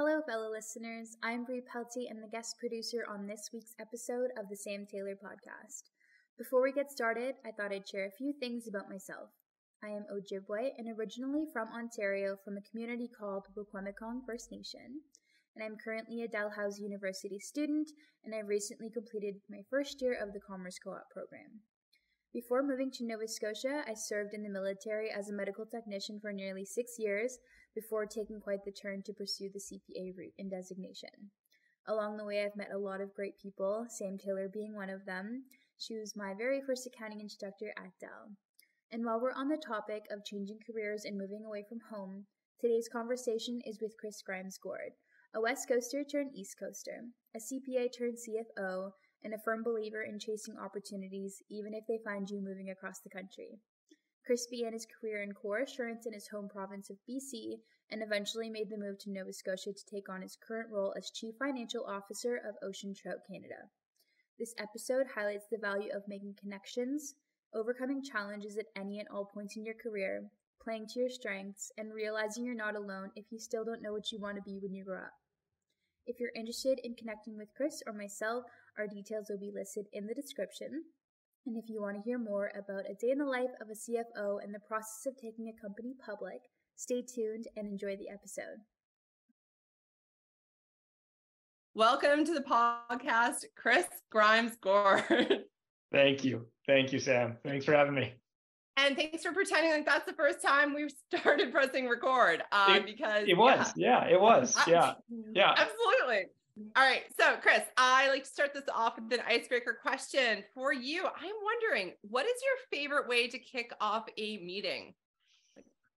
Hello, fellow listeners. I'm Bre Peltier and the guest producer on this week's episode of the Sam Taylor podcast. Before we get started, I thought I'd share a few things about myself. I am Ojibwe and originally from Ontario from a community called Wikwemikong First Nation. And I'm currently a Dalhousie University student and I recently completed my first year of the Commerce Co op program. Before moving to Nova Scotia, I served in the military as a medical technician for nearly six years before taking quite the turn to pursue the CPA route and designation. Along the way, I've met a lot of great people, Sam Taylor being one of them. She was my very first accounting instructor at Dal. And while we're on the topic of changing careers and moving away from home, today's conversation is with Chris Grimes-Goard, a West Coaster turned East Coaster, a CPA turned CFO, and a firm believer in chasing opportunities even if they find you moving across the country. Chris began his career in core assurance in his home province of BC and eventually made the move to Nova Scotia to take on his current role as Chief Financial Officer of Ocean Trout Canada. This episode highlights the value of making connections, overcoming challenges at any and all points in your career, playing to your strengths, and realizing you're not alone if you still don't know what you want to be when you grow up. If you're interested in connecting with Chris or myself, our details will be listed in the description. And if you want to hear more about a day in the life of a CFO and the process of taking a company public, stay tuned and enjoy the episode. Welcome to the podcast, Chris Grimes-Goard. Thank you. Thank you, Sam. Thanks for having me. And thanks for pretending like that's the first time we've started pressing record. Uh, it, because it was, yeah. yeah, it was, yeah, yeah, absolutely. All right, so Chris, I like to start this off with an icebreaker question for you. I'm wondering, what is your favorite way to kick off a meeting?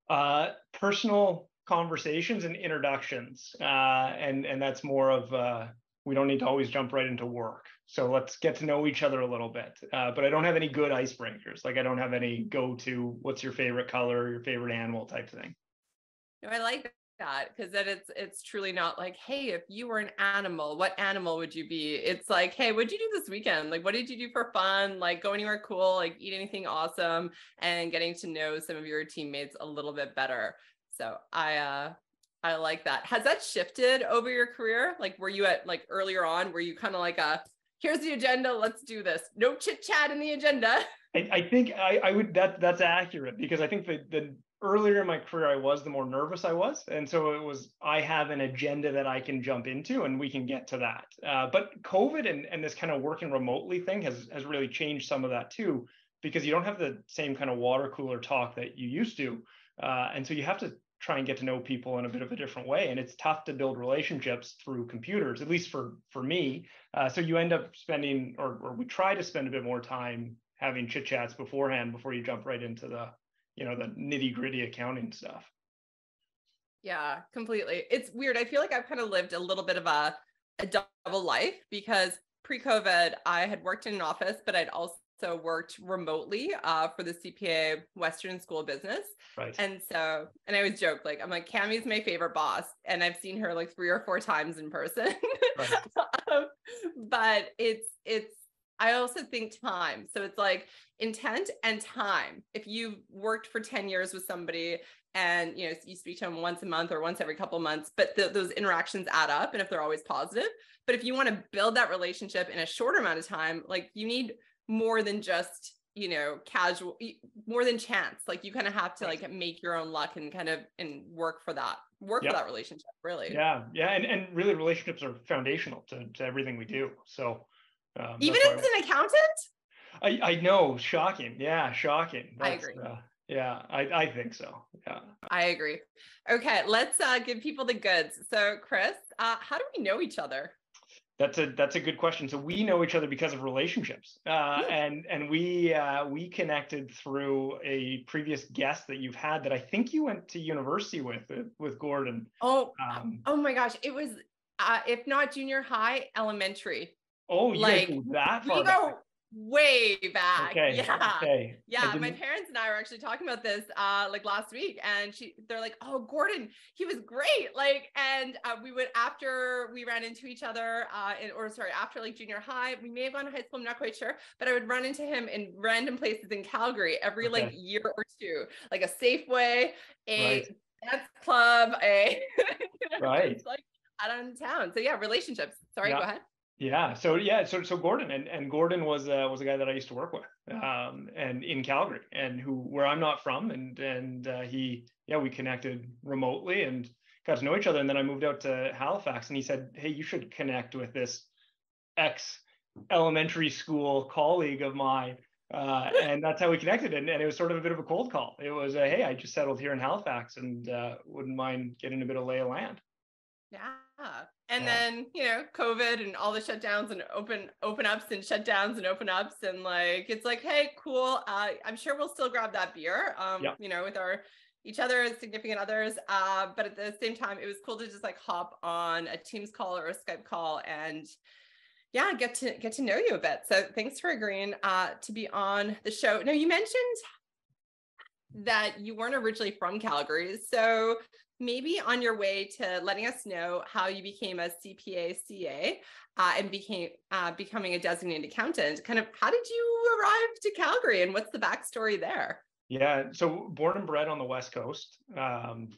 Uh, personal conversations and introductions, uh, and and that's more of uh, we don't need to always jump right into work. So let's get to know each other a little bit. Uh, but I don't have any good icebreakers. Like I don't have any go to what's your favorite color, your favorite animal type thing. No, I like that because then it's it's truly not like, hey, if you were an animal, what animal would you be? It's like, hey, what'd you do this weekend? Like, what did you do for fun? Like, go anywhere cool? Like, eat anything awesome? And getting to know some of your teammates a little bit better. So I uh I like that. Has that shifted over your career? Like, were you at like earlier on, were you kind of like a here's the agenda, let's do this. No chit chat in the agenda. I, I think I, I would that that's accurate because I think the the earlier in my career I was, the more nervous I was, and so it was I have an agenda that I can jump into, and we can get to that. Uh, but COVID and and this kind of working remotely thing has has really changed some of that too, because you don't have the same kind of water cooler talk that you used to, uh, and so you have to try and get to know people in a bit of a different way. And it's tough to build relationships through computers at least for for me. Uh, so you end up spending or, or we try to spend a bit more time having chit chats beforehand before you jump right into the you know the nitty gritty accounting stuff yeah completely it's weird i feel like i've kind of lived a little bit of a, a double life because pre-covid i had worked in an office but i'd also worked remotely uh, for the CPA Western School of Business. Right. And so, and I always joke, like, I'm like, Cammy's my favorite boss. And I've seen her like three or four times in person. Right. um, but it's, it's, I also think time. So it's like intent and time. If you've worked for 10 years with somebody and you know you speak to them once a month or once every couple months but those interactions add up and if they're always positive but if you want to build that relationship in a shorter amount of time like you need more than just you know casual more than chance like you kind of have to like make your own luck and kind of and work for that work yep. for that relationship really yeah yeah and, and really relationships are foundational to, to everything we do so um, even as an accountant? I, I know shocking. Yeah shocking. That's, i agree. uh, yeah I, I think so. Yeah. I agree. Okay let's uh give people the goods. So chris uh how do we know each other? That's a that's a good question. So we know each other because of relationships, uh, and and we uh, we connected through a previous guest that you've had that I think you went to university with uh, with Gordon. Oh, um, oh my gosh! It was uh, if not junior high, elementary. Oh, like that far. We go way back. Okay. Yeah. Okay. Yeah. My parents and I were actually talking about this uh like last week and she they're like, oh Gordon, he was great. Like, and uh, we would after we ran into each other, uh in, or sorry, after like junior high, we may have gone to high school, I'm not quite sure, but I would run into him in random places in Calgary every okay. like year or two, like a Safeway, a right. dance club, a right. like out town. So yeah, relationships. Sorry, yeah. go ahead. Yeah. So yeah. So so Gordon and, and Gordon was uh, was a guy that I used to work with, um, and in Calgary, and who where I'm not from, and and uh, he yeah we connected remotely and got to know each other, and then I moved out to Halifax, and he said, hey, you should connect with this ex elementary school colleague of mine. Uh, and that's how we connected. And, and, it was sort of a bit of a cold call. It was, a, hey, I just settled here in Halifax and uh, wouldn't mind getting a bit of lay of land. Yeah. And yeah. then, you know, COVID and all the shutdowns and open open ups and shutdowns and open ups. And like, it's like, hey, cool. Uh, I'm sure we'll still grab that beer, um, yeah. you know, with our each other significant others. Uh, but at the same time, it was cool to just like hop on a Teams call or a Skype call and yeah, get to get to know you a bit. So thanks for agreeing uh, to be on the show. Now you mentioned that you weren't originally from Calgary. So maybe on your way to letting us know how you became a CPA CA uh, and became uh, becoming a designated accountant. Kind of how did you arrive to Calgary and what's the backstory there? Yeah, so born and bred on the West Coast. Um,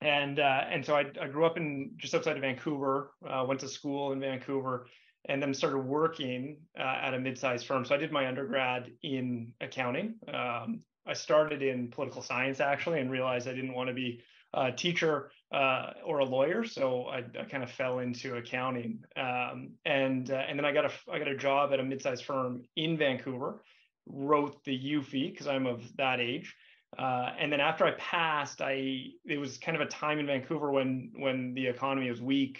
and uh, and so I, I, grew up in just outside of Vancouver. Uh, went to school in Vancouver, and then started working uh, at a mid-sized firm. So I did my undergrad in accounting. Um, I started in political science actually, and realized I didn't want to be a teacher uh, or a lawyer. So I, I, kind of fell into accounting, um, and uh, and then I got a I got a job at a mid-sized firm in Vancouver. Wrote the UFE because I'm of that age. Uh, and then after I passed, I it was kind of a time in Vancouver when when the economy was weak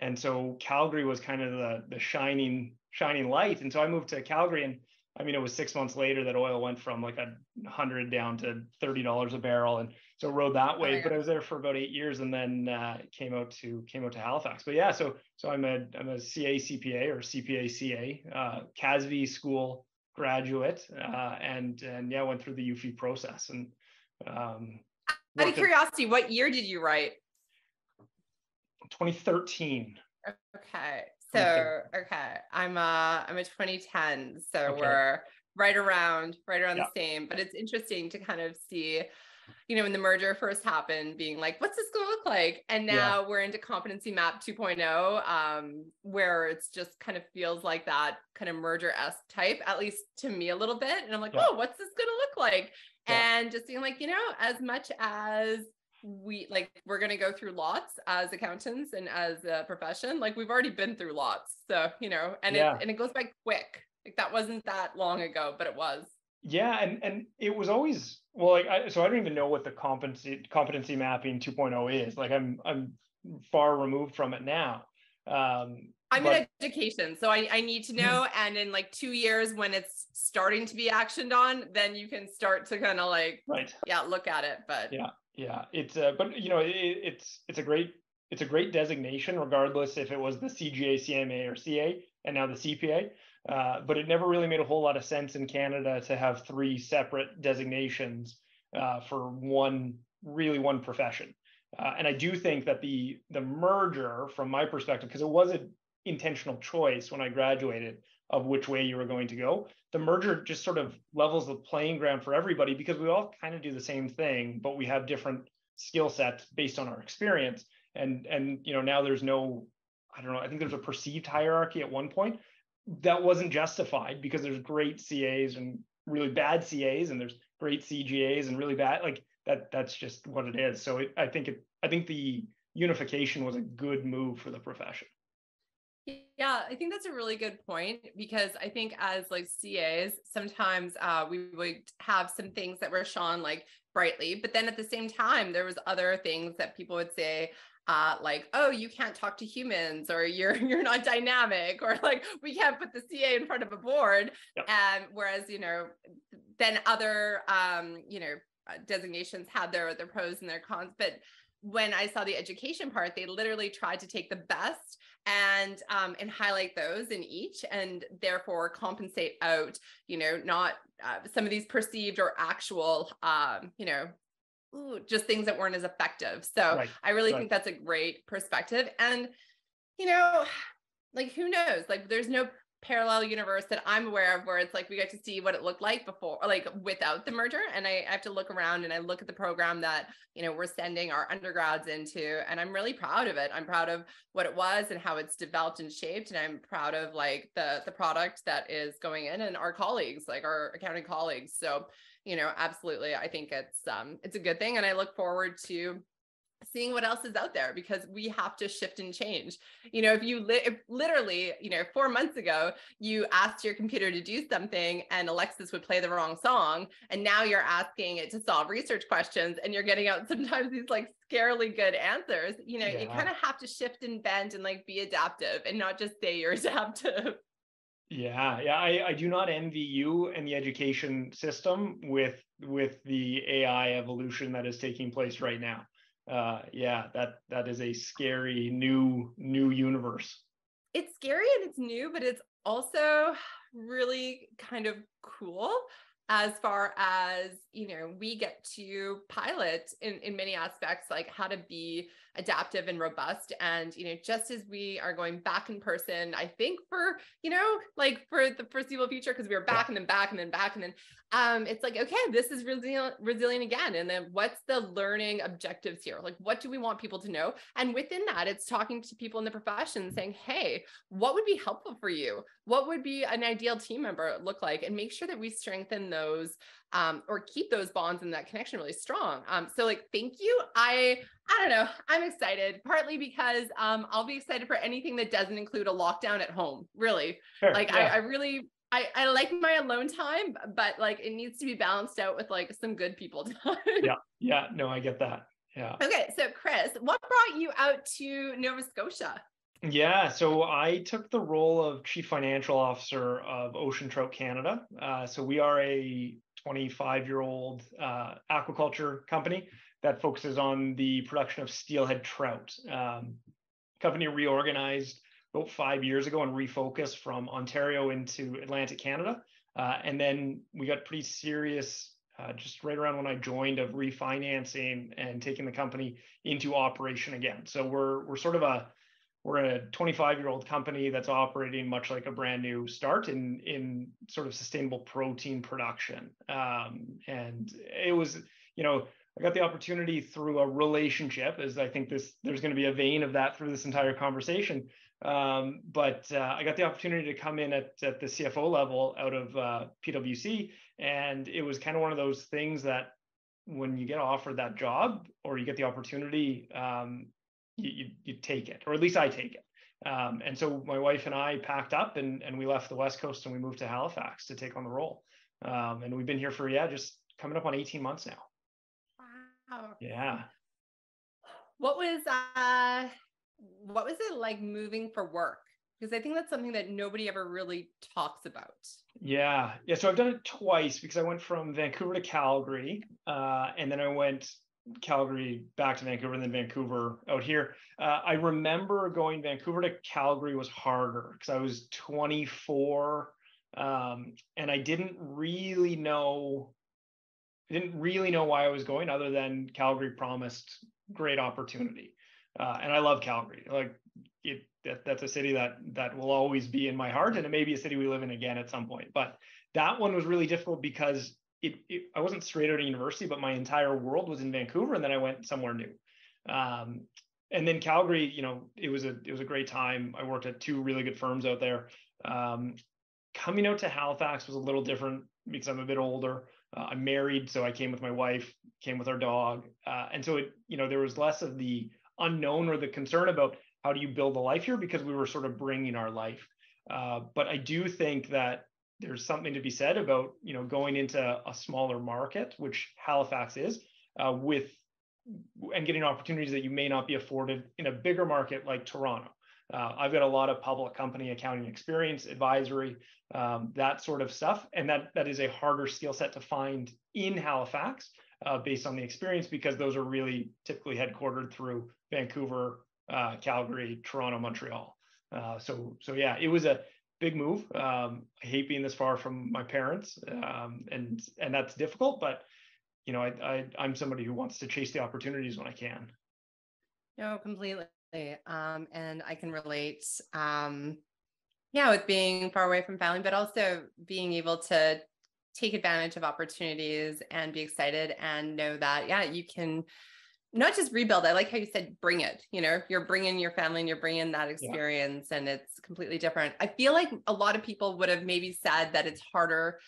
and so Calgary was kind of the the shining shining light. And so I moved to Calgary, and I mean it was six months later that oil went from like a hundred down to thirty dollars a barrel, and so rode that way. Oh but I was there for about eight years, and then uh, came out to came out to Halifax. But yeah, so so I'm a I'm a CA CPA or CPA CA uh, CASB school graduate, uh, and and yeah, went through the UFE process and. Um, out of curiosity, what year did you write? 2013. Okay. So okay, I'm uh I'm a 2010, so okay. we're right around right around yeah. the same. But it's interesting to kind of see, you know, when the merger first happened, being like, what's this going to look like? And now yeah. we're into competency map 2.0, um, where it's just kind of feels like that kind of merger s type, at least to me a little bit. And I'm like, yeah. oh, what's this going to look like? And just being like, you know, as much as we like we're going to go through lots as accountants and as a profession like we've already been through lots so you know and yeah. it and it goes by quick like that wasn't that long ago but it was yeah and and it was always well like I, so i don't even know what the competency competency mapping 2.0 is like i'm i'm far removed from it now um I'm but, in education, so I, I need to know. And in like two years, when it's starting to be actioned on, then you can start to kind of like, right, yeah, look at it. But yeah, yeah, it's uh, but you know it, it's it's a great it's a great designation regardless if it was the CGA, CMA, or CA, and now the CPA. Uh, but it never really made a whole lot of sense in Canada to have three separate designations uh, for one really one profession. Uh, and I do think that the the merger, from my perspective, because it was an intentional choice when I graduated of which way you were going to go the merger just sort of levels the playing ground for everybody because we all kind of do the same thing, but we have different skill sets based on our experience. And and you know now there's no, I don't know, I think there's a perceived hierarchy at one point that wasn't justified because there's great CAs and really bad CAs and there's great CGAs and really bad like that that's just what it is. So it, I think it I think the unification was a good move for the profession. Yeah, I think that's a really good point because I think as like CAs, sometimes uh, we would have some things that were shown like brightly, but then at the same time, there was other things that people would say, uh, like, oh, you can't talk to humans, or you're you're not dynamic, or like we can't put the CA in front of a board. Yep. And whereas you know, then other um, you know uh, designations had their their pros and their cons, but when I saw the education part, they literally tried to take the best and um, and highlight those in each, and therefore compensate out, you know, not uh, some of these perceived or actual, um, you know, ooh, just things that weren't as effective. So right. I really right. think that's a great perspective, and you know, like who knows? Like there's no parallel universe that I'm aware of where it's like we get to see what it looked like before, like without the merger. And I, I have to look around and I look at the program that, you know, we're sending our undergrads into. And I'm really proud of it. I'm proud of what it was and how it's developed and shaped. And I'm proud of like the the product that is going in and our colleagues, like our accounting colleagues. So, you know, absolutely. I think it's um it's a good thing. And I look forward to seeing what else is out there because we have to shift and change. You know, if you li- if literally, you know, four months ago, you asked your computer to do something and Alexis would play the wrong song, and now you're asking it to solve research questions and you're getting out sometimes these like scarily good answers. You know, yeah. you kind of have to shift and bend and like be adaptive and not just say you're adaptive. Yeah, yeah, I, I do not envy you and the education system with with the AI evolution that is taking place right now uh, yeah, that that is a scary new new universe. It's scary and it's new, but it's also really kind of cool as far as you know we get to pilot in, in many aspects like how to be adaptive and robust. And you know just as we are going back in person i think for you know like for the foreseeable future because we were back yeah. and then back and then back and then um it's like okay this is resilient resilient again. And then what's the learning objectives here? Like what do we want people to know? And within that it's talking to people in the profession saying hey what would be helpful for you? What would be an ideal team member look like? And make sure that we strengthen those um, or keep those bonds and that connection really strong. Um, so like, thank you. I, I don't know. I'm excited partly because um, I'll be excited for anything that doesn't include a lockdown at home. Really, sure, like yeah. I, I really, I, I like my alone time, but like it needs to be balanced out with like some good people time. yeah, yeah. No, I get that. Yeah. Okay, so Chris, what brought you out to Nova Scotia? Yeah, so I took the role of chief financial officer of Ocean Trout Canada. Uh, so we are a 25 year old uh, aquaculture company that focuses on the production of steelhead trout. Um, company reorganized about five years ago and refocused from Ontario into Atlantic Canada. Uh, and then we got pretty serious uh, just right around when I joined of refinancing and taking the company into operation again. So we're we're sort of a we're a 25 year old company that's operating much like a brand new start in in sort of sustainable protein production. Um, and it was you know i got the opportunity through a relationship as i think this there's going to be a vein of that through this entire conversation. Um, but uh, i got the opportunity to come in at, at the cfo level out of uh, pwc and it was kind of one of those things that when you get offered that job or you get the opportunity um, you, you, you take it, or at least I take it. Um, and so my wife and I packed up and, and we left the West Coast and we moved to Halifax to take on the role. Um, and we've been here for, yeah, just coming up on 18 months now. Wow. Yeah. What was, uh, what was it like moving for work? Because I think that's something that nobody ever really talks about. Yeah. Yeah. So I've done it twice because I went from Vancouver to Calgary uh, and then I went Calgary back to Vancouver and then Vancouver out here. Uh, I remember going Vancouver to Calgary was harder because I was 24 um, and I didn't really know I didn't really know why I was going other than Calgary promised great opportunity. Uh, and I love Calgary. Like it, that, that's a city that that will always be in my heart, and it may be a city we live in again at some point. But that one was really difficult because it, it, I wasn't straight out of university, but my entire world was in Vancouver, and then I went somewhere new. Um, and then Calgary, you know, it was a it was a great time. I worked at two really good firms out there. Um, coming out to Halifax was a little different because I'm a bit older. Uh, I'm married, so I came with my wife, came with our dog, uh, and so it, you know, there was less of the unknown or the concern about how do you build a life here because we were sort of bringing our life. Uh, but I do think that there's something to be said about you know going into a smaller market, which Halifax is, uh, with and getting opportunities that you may not be afforded in a bigger market like Toronto. Uh, I've got a lot of public company accounting experience, advisory, um, that sort of stuff, and that that is a harder skill set to find in Halifax uh, based on the experience because those are really typically headquartered through Vancouver, uh, Calgary, Toronto, Montreal. Uh, so so yeah, it was a big move. Um, I hate being this far from my parents, um, and and that's difficult. But you know, I, I am somebody who wants to chase the opportunities when I can. No, completely. Um, and I can relate. Um, Yeah, with being far away from family, but also being able to take advantage of opportunities and be excited and know that, yeah, you can not just rebuild. I like how you said bring it, you know, you're bringing your family and you're bringing that experience yeah. and it's completely different. I feel like a lot of people would have maybe said that it's harder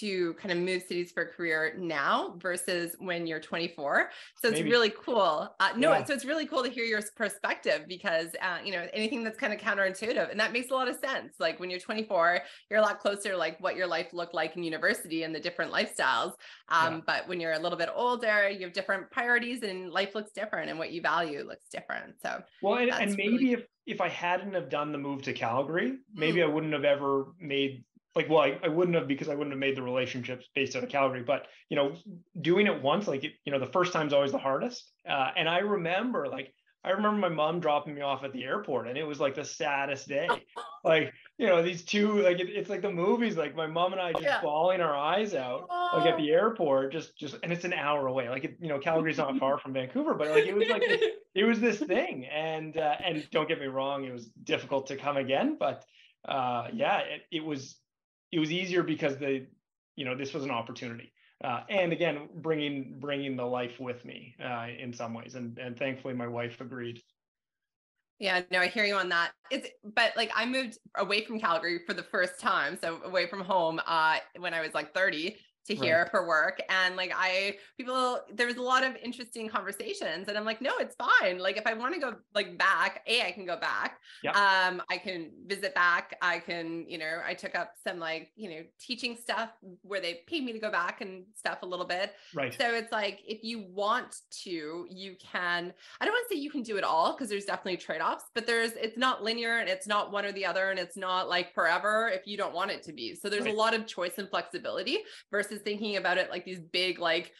to kind of move cities for a career now versus when you're 24 so it's Maybe. really cool uh, no yeah. so it's really cool to hear your perspective because uh, you know anything that's kind of counterintuitive and that makes a lot of sense like when you're 24 you're a lot closer like what your life looked like in university and the different lifestyles um, yeah. but when you're a little bit older you have different priorities and life looks different and what you value looks different so well and, and maybe really- if if I hadn't have done the move to Calgary, maybe mm. I wouldn't have ever made like well I, I wouldn't have because i wouldn't have made the relationships based out of calgary but you know doing it once like you know the first time's always the hardest. Uh, and i remember like i remember my mom dropping me off at the airport and it was like the saddest day. Like you know these two like it, it's like the movies like my mom and i just yeah. bawling our eyes out like at the airport just just and it's an hour away. Like it, you know calgary's not far from vancouver but like it was like this, it was this thing. And uh, and don't get me wrong it was difficult to come again but uh yeah it, it was it was easier because the you know this was an opportunity. Uh, and again bringing bringing the life with me uh, in some ways. And and thankfully my wife agreed. Yeah no i hear you on that. It's but like i moved away from calgary for the first time so away from home uh when i was like 30 to hear right. for work and like i people there was a lot of interesting conversations and i'm like no it's fine like if i want to go like back a i can go back yep. um i can visit back i can you know i took up some like you know teaching stuff where they paid me to go back and stuff a little bit right so it's like if you want to you can i don't want to say you can do it all because there's definitely trade-offs but there's it's not linear and it's not one or the other and it's not like forever if you don't want it to be so there's right. a lot of choice and flexibility versus versus thinking about it like these big like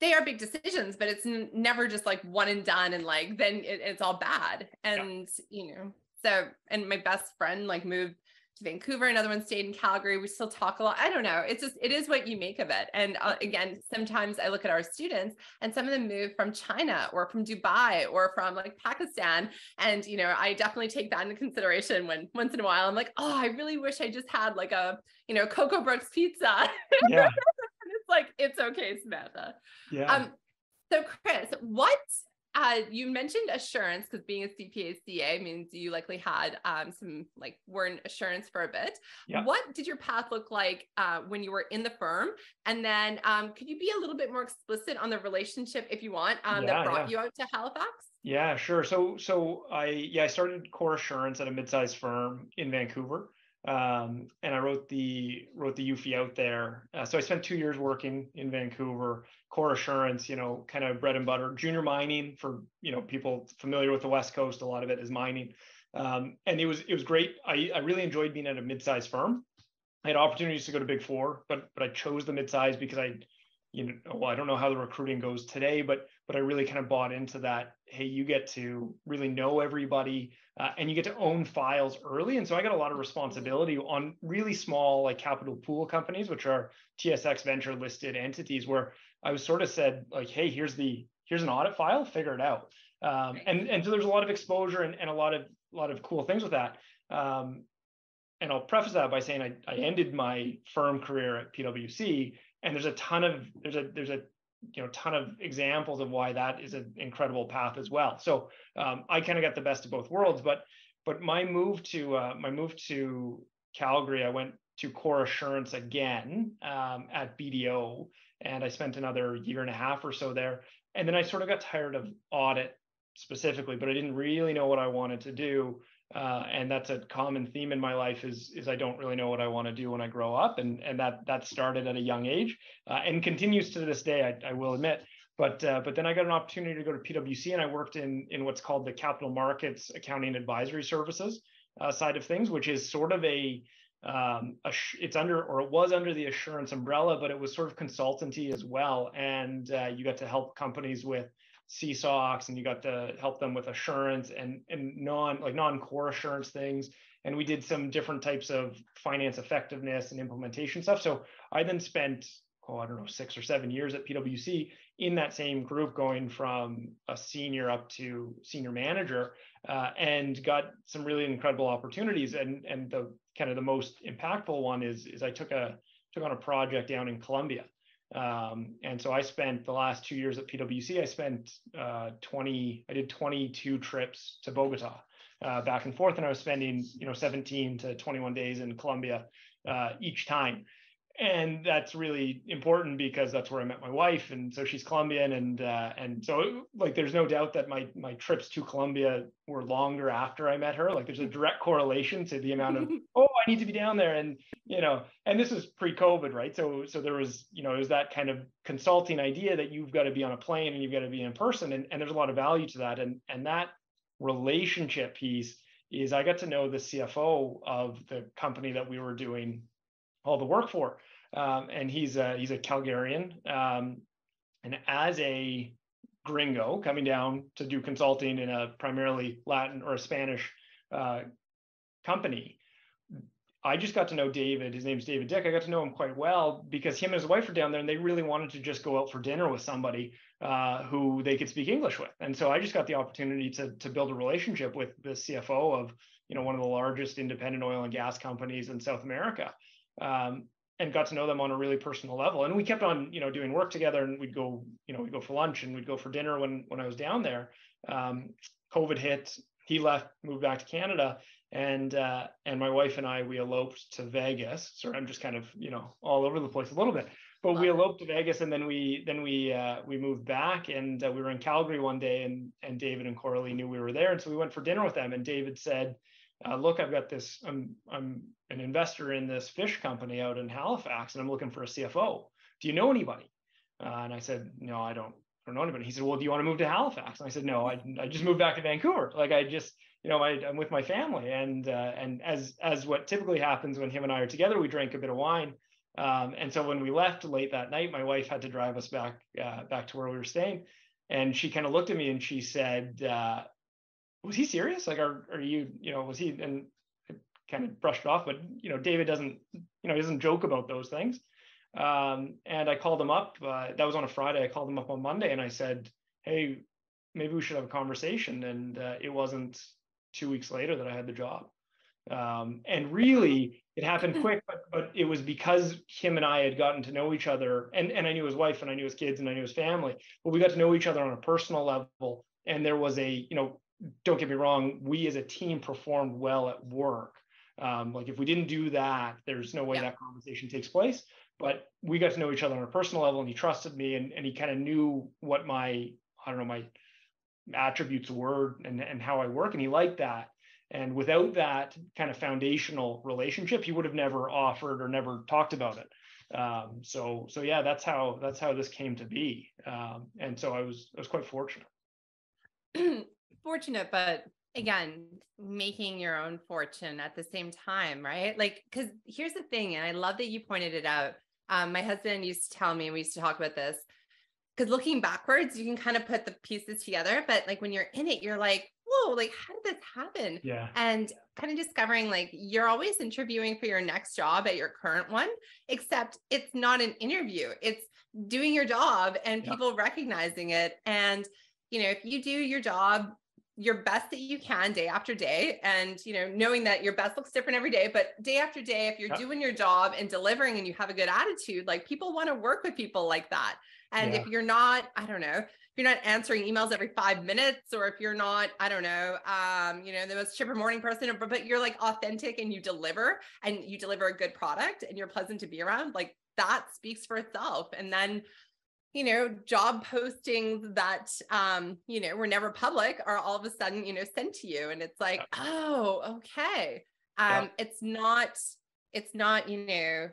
they are big decisions but it's n- never just like one and done and like then it, it's all bad and yeah. you know so and my best friend like moved to Vancouver. Another one stayed in Calgary. We still talk a lot. I don't know. It's just, it is what you make of it. And uh, again, sometimes I look at our students and some of them move from China or from Dubai or from like Pakistan. And, you know, I definitely take that into consideration when once in a while I'm like, oh, I really wish I just had like a, you know, Coco Brooks pizza. Yeah. it's like, it's okay, Samantha. Yeah. Um, so Chris, what uh, you mentioned assurance because being a CPA CA means you likely had um, some like were in assurance for a bit. Yeah. What did your path look like uh, when you were in the firm? And then um, could you be a little bit more explicit on the relationship if you want um, yeah, that brought yeah. you out to Halifax? Yeah, sure. So so I yeah I started core assurance at a mid-sized firm in Vancouver. Um, and I wrote the wrote the UFE out there. Uh, so I spent two years working in Vancouver, core assurance, you know, kind of bread and butter, junior mining for you know people familiar with the West Coast. A lot of it is mining, um, and it was it was great. I I really enjoyed being at a mid-sized firm. I had opportunities to go to Big Four, but but I chose the mid-size because I you know, well, I don't know how the recruiting goes today, but but I really kind of bought into that. Hey, you get to really know everybody, uh, and you get to own files early. And so I got a lot of responsibility on really small, like capital pool companies, which are TSX venture listed entities, where I was sort of said like, hey, here's the here's an audit file, figure it out. Um, and and so there's a lot of exposure and, and a lot of a lot of cool things with that. Um, and I'll preface that by saying I, I ended my firm career at PwC and there's a ton of there's a there's a you know ton of examples of why that is an incredible path as well. So um, i kind of got the best of both worlds but but my move to uh, my move to calgary i went to core assurance again um, at bdo and i spent another year and a half or so there. And then i sort of got tired of audit specifically but i didn't really know what i wanted to do uh, and that's a common theme in my life is is I don't really know what I want to do when I grow up, and and that that started at a young age uh, and continues to this day. I, I will admit, but uh, but then I got an opportunity to go to PwC, and I worked in in what's called the capital markets accounting advisory services uh, side of things, which is sort of a um, it's under or it was under the assurance umbrella, but it was sort of consultancy as well, and uh, you got to help companies with CSOX and you got to help them with assurance and and non like non-core assurance things. And we did some different types of finance effectiveness and implementation stuff. So I then spent oh, I don't know, six or seven years at PwC in that same group, going from a senior up to senior manager, uh, and got some really incredible opportunities. And and the kind of the most impactful one is is I took a took on a project down in Colombia. Um, and so I spent the last two years at PwC, I spent uh, 20, I did 22 trips to Bogota uh, back and forth, and I was spending, you know, 17 to 21 days in Colombia uh, each time and that's really important because that's where I met my wife, and so she's Colombian, and uh, and so like there's no doubt that my my trips to Colombia were longer after I met her. Like there's a direct correlation to the amount of oh I need to be down there, and you know, and this is pre-COVID, right? So so there was you know it was that kind of consulting idea that you've got to be on a plane and you've got to be in person, and and there's a lot of value to that, and and that relationship piece is I got to know the CFO of the company that we were doing all the work for. Um, and he's a he's a Calgarian. Um, and as a gringo coming down to do consulting in a primarily Latin or a Spanish uh, company, I just got to know David. His name's David Dick. I got to know him quite well because him and his wife were down there, and they really wanted to just go out for dinner with somebody uh, who they could speak English with. And so I just got the opportunity to to build a relationship with the CFO of you know one of the largest independent oil and gas companies in South America um, and got to know them on a really personal level. And we kept on, you know, doing work together, and we'd go, you know, we'd go for lunch and we'd go for dinner when when I was down there. Um, COVID hit. He left, moved back to Canada, and uh, and my wife and I we eloped to Vegas. So I'm just kind of you know all over the place a little bit, but we eloped to Vegas, and then we then we uh, we moved back, and uh, we were in Calgary one day, and and David and Coralie knew we were there, and so we went for dinner with them, and David said uh, look, I've got this, I'm, I'm an investor in this fish company out in Halifax and I'm looking for a CFO. Do you know anybody? Uh, and I said, no, I don't, I don't know anybody. He said, well, do you want to move to Halifax? And I said, no, I, I just moved back to Vancouver. Like I just, you know, I, am with my family. And, uh, and as, as what typically happens when him and I are together, we drank a bit of wine. Um, and so when we left late that night, my wife had to drive us back, uh, back to where we were staying. And she kind of looked at me and she said, uh, was he serious? Like, are are you, you know, was he? And I kind of brushed off, but you know, David doesn't, you know, he doesn't joke about those things. Um, and I called him up. Uh, that was on a Friday. I called him up on Monday, and I said, "Hey, maybe we should have a conversation." And uh, it wasn't two weeks later that I had the job. Um, and really, it happened quick, but but it was because him and I had gotten to know each other, and and I knew his wife, and I knew his kids, and I knew his family. But we got to know each other on a personal level, and there was a you know don't get me wrong, we as a team performed well at work. Um, like if we didn't do that, there's no way yeah. that conversation takes place. But we got to know each other on a personal level, and he trusted me, and, and he kind of knew what my I don't know my attributes were and and how I work, and he liked that. And without that kind of foundational relationship, he would have never offered or never talked about it. Um, so so yeah, that's how that's how this came to be. Um, and so I was I was quite fortunate. fortunate, but again, making your own fortune at the same time, right? Like, because here's the thing, and I love that you pointed it out. Um, my husband used to tell me, we used to talk about this, because looking backwards, you can kind of put the pieces together, but like when you're in it, you're like, whoa, like how did this happen? Yeah. And kind of discovering like you're always interviewing for your next job at your current one, except it's not an interview, it's doing your job and people yeah. recognizing it. And, you know, if you do your job your best that you can day after day and you know knowing that your best looks different every day but day after day if you're doing your job and delivering and you have a good attitude like people want to work with people like that and yeah. if you're not i don't know if you're not answering emails every five minutes or if you're not i don't know um you know the most chipper morning person but, you're like authentic and you deliver and you deliver a good product and you're pleasant to be around like that speaks for itself and then you know, job postings that, um, you know, were never public are all of a sudden, you know, sent to you. And it's like, oh, okay. Um, yeah. it's not, it's not, you know,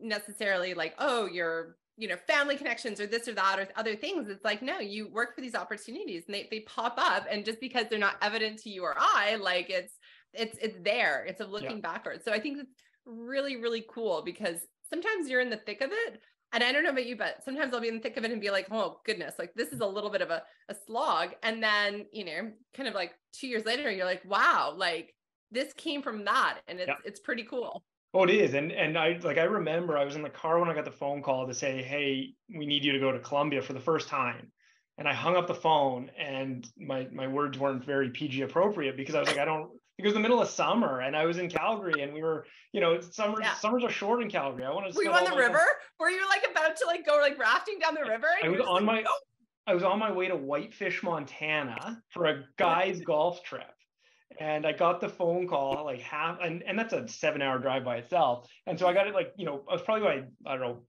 necessarily like, oh, you're, you know, family connections or this or that or other things. It's like, no, you work for these opportunities and they, they pop up. And just because they're not evident to you or I, like it's, it's, it's there. It's a looking yeah. backwards. So I think it's really, really cool because sometimes you're in the thick of it, and I don't know about you, but sometimes I'll be in the thick of it and be like, oh goodness, like this is a little bit of a, a slog. And then, you know, kind of like two years later, you're like, wow, like this came from that. And it's it's pretty cool. Oh, it is. And and I like I remember I was in the car when I got the phone call to say, "Hey, we need you to go to Colombia for the first time." And I hung up the phone and my my words weren't very PG appropriate because I was like, I don't because the middle of summer and I was in Calgary and we were, you know, summer yeah. summers are short in Calgary. I want to Were you on the river? Were you like about to like go like rafting down the river? I was on like, my oh. I was on my way to Whitefish, Montana for a guy's golf trip and I got the phone call like half, and, and that's a seven hour drive by itself. And so I got it like, you know, I was probably by, I don't know,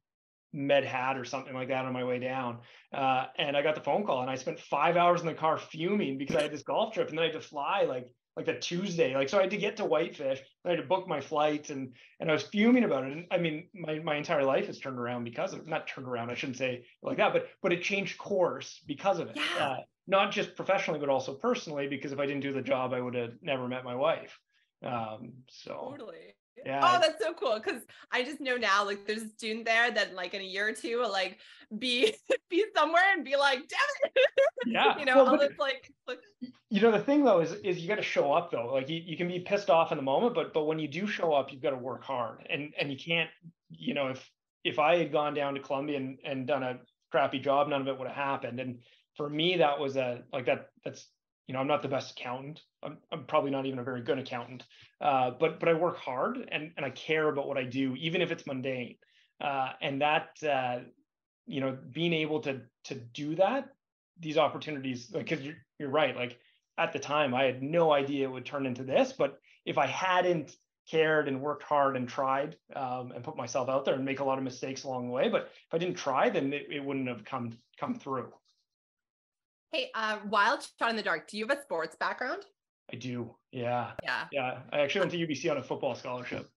Med Hat or something like that on my way down. Uh, and I got the phone call and I spent five hours in the car fuming because I had this golf trip and then I had to fly like like a Tuesday. Like so I had to get to Whitefish. I had to book my flights and and I was fuming about it. And I mean, my my entire life has turned around because of not turned around, I shouldn't say like that, but but it changed course because of it. Yeah. Uh, not just professionally, but also personally, because if I didn't do the job, I would have never met my wife. Um, so totally. Yeah. Oh, that's so cool. Cause I just know now, like there's a student there that like in a year or two will like be be somewhere and be like, damn it. Yeah. you know, well, but, like, like you know, the thing though is is you got to show up though. Like you, you can be pissed off in the moment, but but when you do show up, you've got to work hard. And and you can't, you know, if if I had gone down to Colombia and, and done a crappy job, none of it would have happened. And for me, that was a like that. That's you know, I'm not the best accountant. I'm, I'm probably not even a very good accountant. Uh, but but I work hard and and I care about what I do, even if it's mundane. Uh, and that uh, you know, being able to to do that, these opportunities, because you're you're right. Like at the time, I had no idea it would turn into this. But if I hadn't cared and worked hard and tried um, and put myself out there and make a lot of mistakes along the way, but if I didn't try, then it, it wouldn't have come come through. Hey, uh, Wild Shot in the Dark, do you have a sports background? I do. Yeah. Yeah. Yeah. I actually went to UBC on a football scholarship.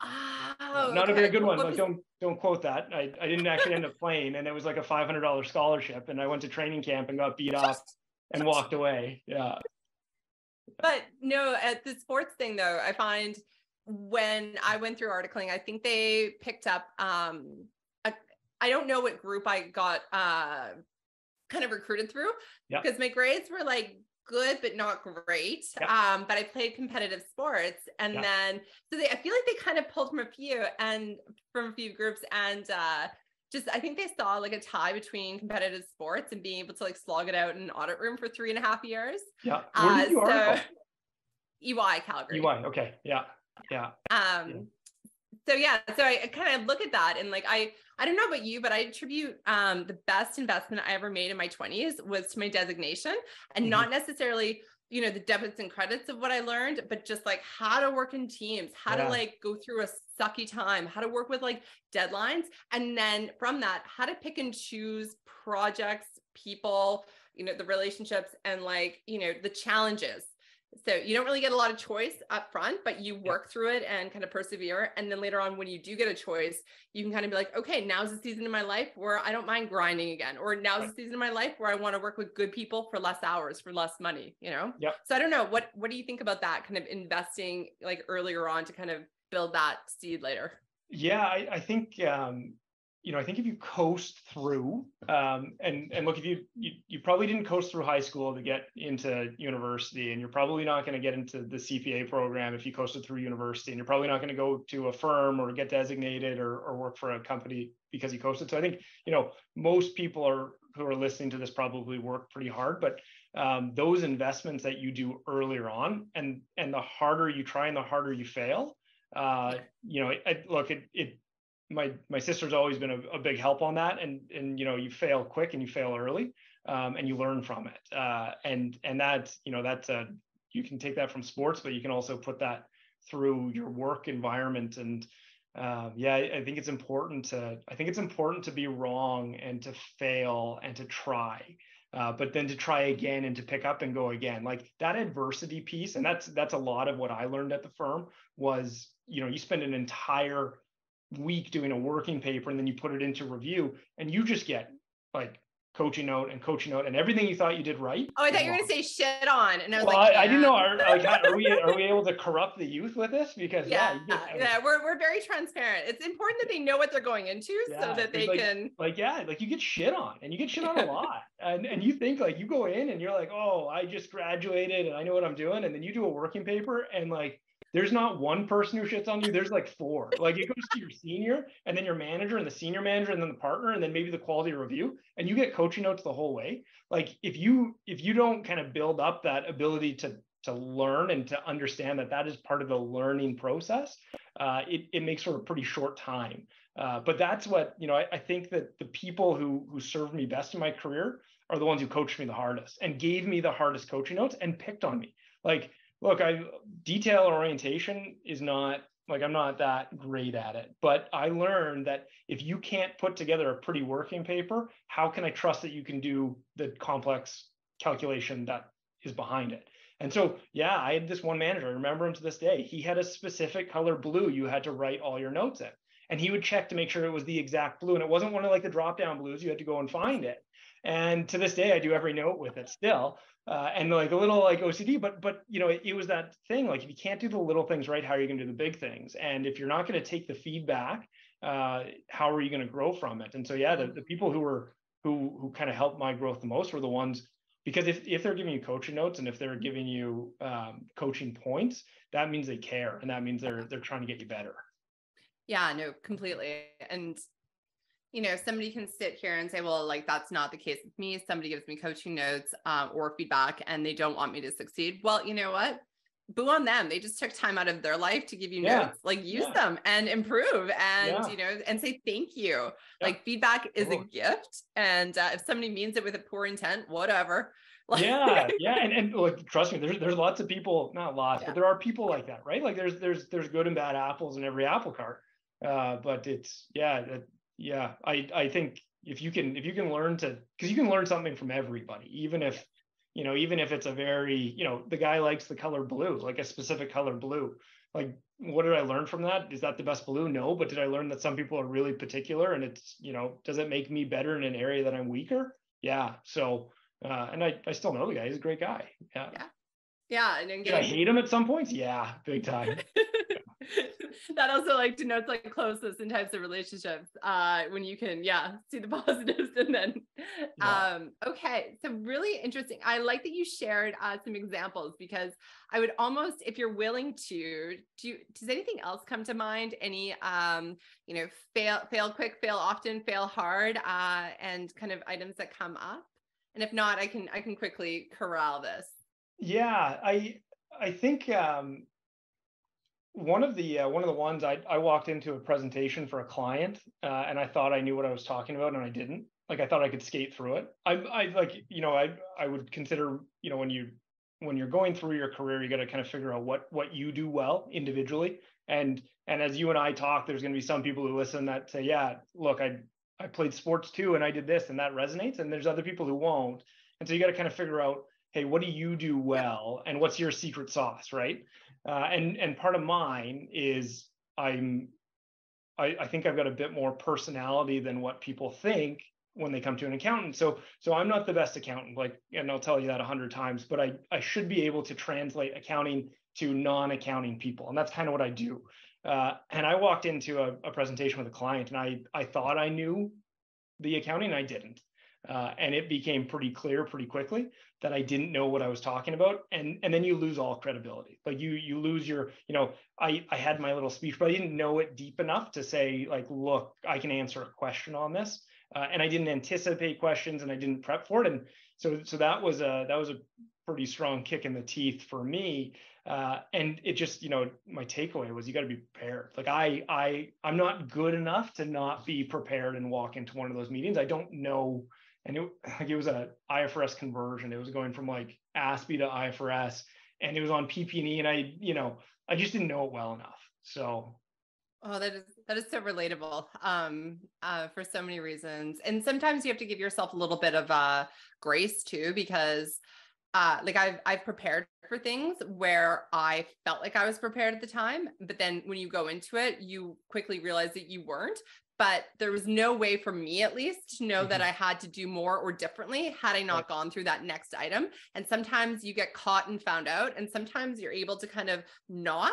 Oh, not okay. a very good one. Like, don't don't quote that. I, I didn't actually end up playing, and it was like a five hundred dollars scholarship, and I went to training camp and got beat up and walked away. Yeah. But no, at the sports thing though, I find when I went through articling, I think they picked up um I don't know what group I got uh kind of recruited through because yep. my grades were like good but not great. Yep. um but i played competitive sports and yep. then so they i feel like they kind of pulled from a few and from a few groups and uh just i think they saw like a tie between competitive sports and being able to like slog it out in an audit room for three and a half years. Yeah. Where did you uh, so ey calgary. Ey okay. Yeah. Yeah. Um yeah. so yeah so i, I kind of look at that and like i I don't know about you, but I attribute um, the best investment I ever made in my 20s was to my designation and mm-hmm. not necessarily you know the debits and credits of what i learned but just like how to work in teams how yeah. to like go through a sucky time how to work with like deadlines and then from that how to pick and choose projects people you know the relationships and like you know the challenges so you don't really get a lot of choice up front, but you work yeah. through it and kind of persevere. And then later on, when you do get a choice, you can kind of be like, okay, now's the season in my life where I don't mind grinding again, or now's right. the season in my life where I want to work with good people for less hours, for less money, you know? Yeah. So I don't know. What what do you think about that kind of investing like earlier on to kind of build that seed later? Yeah, I, I think um, you know, I think if you coast through, um, and and look, if you, you you probably didn't coast through high school to get into university, and you're probably not going to get into the CPA program if you coasted through university, and you're probably not going to go to a firm or get designated or or work for a company because you coasted. So I think you know most people are who are listening to this probably work pretty hard, but um, those investments that you do earlier on, and and the harder you try and the harder you fail, uh, you know, look, it it my my sister's always been a, a, big help on that. And and you know you fail quick and you fail early um, and you learn from it. Uh, and and that you know that's a you can take that from sports but you can also put that through your work environment. And um, yeah I, I think it's important to i think it's important to be wrong and to fail and to try uh, but then to try again and to pick up and go again. Like that adversity piece and that's that's a lot of what i learned at the firm was you know you spend an entire week doing a working paper and then you put it into review and you just get like coaching note and coaching note and everything you thought you did right. Oh, I thought you were going to say shit on, and I was well, like, I, I, didn't know. Are, like, are we are we able to corrupt the youth with this? Because yeah, yeah, get, yeah, we're we're very transparent. It's important that they know what they're going into yeah, so that they like, can like yeah, like you get shit on, and you get shit on a lot, and and you think like you go in and you're like, oh, I just graduated and I know what I'm doing, and then you do a working paper and like there's not one person who shits on you. There's like four. Like it goes to your senior, and then your manager, and the senior manager, and then the partner, and then maybe the quality review, and you get coaching notes the whole way. Like if you if you don't kind of build up that ability to to learn and to understand that that is part of the learning process, uh, it, it makes for a pretty short time. Uh, but that's what, you know, I, I, think that the people who, who served me best in my career are the ones who coached me the hardest and gave me the hardest coaching notes and picked on me. Like, look, I detail orientation is not like I'm not that great at it, but I learned that if you can't put together a pretty working paper, how can I trust that you can do the complex calculation that is behind it? And so, yeah, I had this one manager. I remember him to this day. He had a specific color blue you had to write all your notes in. And he would check to make sure it was the exact blue. And it wasn't one of like the drop down blues. You had to go and find it. And to this day, I do every note with it still. Uh, and like a little like OCD, but but you know, it, it was that thing. Like if you can't do the little things right, how are you going to do the big things? And if you're not going to take the feedback, uh, how are you going to grow from it? And so yeah, the, the people who were who who kind of helped my growth the most were the ones because if, if they're giving you coaching notes and if they're giving you um, coaching points that means they care and that means they're they're trying to get you better yeah no completely and you know somebody can sit here and say well like that's not the case with me somebody gives me coaching notes um, or feedback and they don't want me to succeed well you know what boo on them. They just took time out of their life to give you yeah. notes. Like use yeah. them and improve and yeah. you know and say thank you. Like feedback is a gift, and uh, if somebody means it with a poor intent, whatever. Like, yeah, yeah, and and like trust me, there's there's lots of people, not lots, but there are people like that, right? Like there's there's there's good and bad apples in every apple cart. Uh, but it's yeah, yeah. I I think if you can if you can learn to because you can learn something from everybody, even if you know, even if it's a very, you know, the guy likes the color blue, like a specific color blue. Like, what did I learn from that? Is that the best blue? No, but did I learn that some people are really particular and it's, you know, does it make me better in an area that I'm weaker? Yeah. So, uh, and I, I still know the guy. He's a great guy. Yeah. Yeah. Yeah. And then getting... Did I hate him at some points? Yeah, big time. that also like denotes like closeness in types of relationships uh when you can yeah see the positives and then yeah. um okay so really interesting. I like that you shared uh some examples because i would almost if you're willing to do does anything else come to mind? Any um you know fail fail quick fail often fail hard uh and kind of items that come up? And if not i can i can quickly corral this. Yeah i i think um one of the uh, one of the ones I, I walked into a presentation for a client uh, and I thought I knew what I was talking about and I didn't. Like I thought I could skate through it. I I like you know I I would consider you know when you when you're going through your career you got to kind of figure out what what you do well individually and and as you and I talk there's going to be some people who listen that say yeah look I I played sports too and I did this and that resonates and there's other people who won't and so you got to kind of figure out hey what do you do well and what's your secret sauce right uh, and and part of mine is I'm I, I think I've got a bit more personality than what people think when they come to an accountant. So so I'm not the best accountant, like, and I'll tell you that a hundred times, but I I should be able to translate accounting to non-accounting people, and that's kind of what I do. Uh, and I walked into a, a, presentation with a client, and I I thought I knew the accounting, I didn't. Uh, and it became pretty clear pretty quickly that I didn't know what I was talking about, and and then you lose all credibility. Like you you lose your you know I I had my little speech, but I didn't know it deep enough to say like look I can answer a question on this, uh, and I didn't anticipate questions and I didn't prep for it, and so so that was a that was a pretty strong kick in the teeth for me. Uh, and it just you know my takeaway was you got to be prepared. Like i i i'm not good enough to not be prepared and walk into one of those meetings. I don't know and it like it was a IFRS conversion. It was going from like ASPE to IFRS, and it was on PP&E, and I, you know, I just didn't know it well enough. So, oh, that is that is so relatable, um, uh, for so many reasons. And sometimes you have to give yourself a little bit of uh, grace too, because, uh, like I've I've prepared for things where I felt like I was prepared at the time, but then when you go into it, you quickly realize that you weren't but there was no way for me at least to know mm-hmm. that I had to do more or differently had I not right. gone through that next item. And sometimes you get caught and found out, and sometimes you're able to kind of not.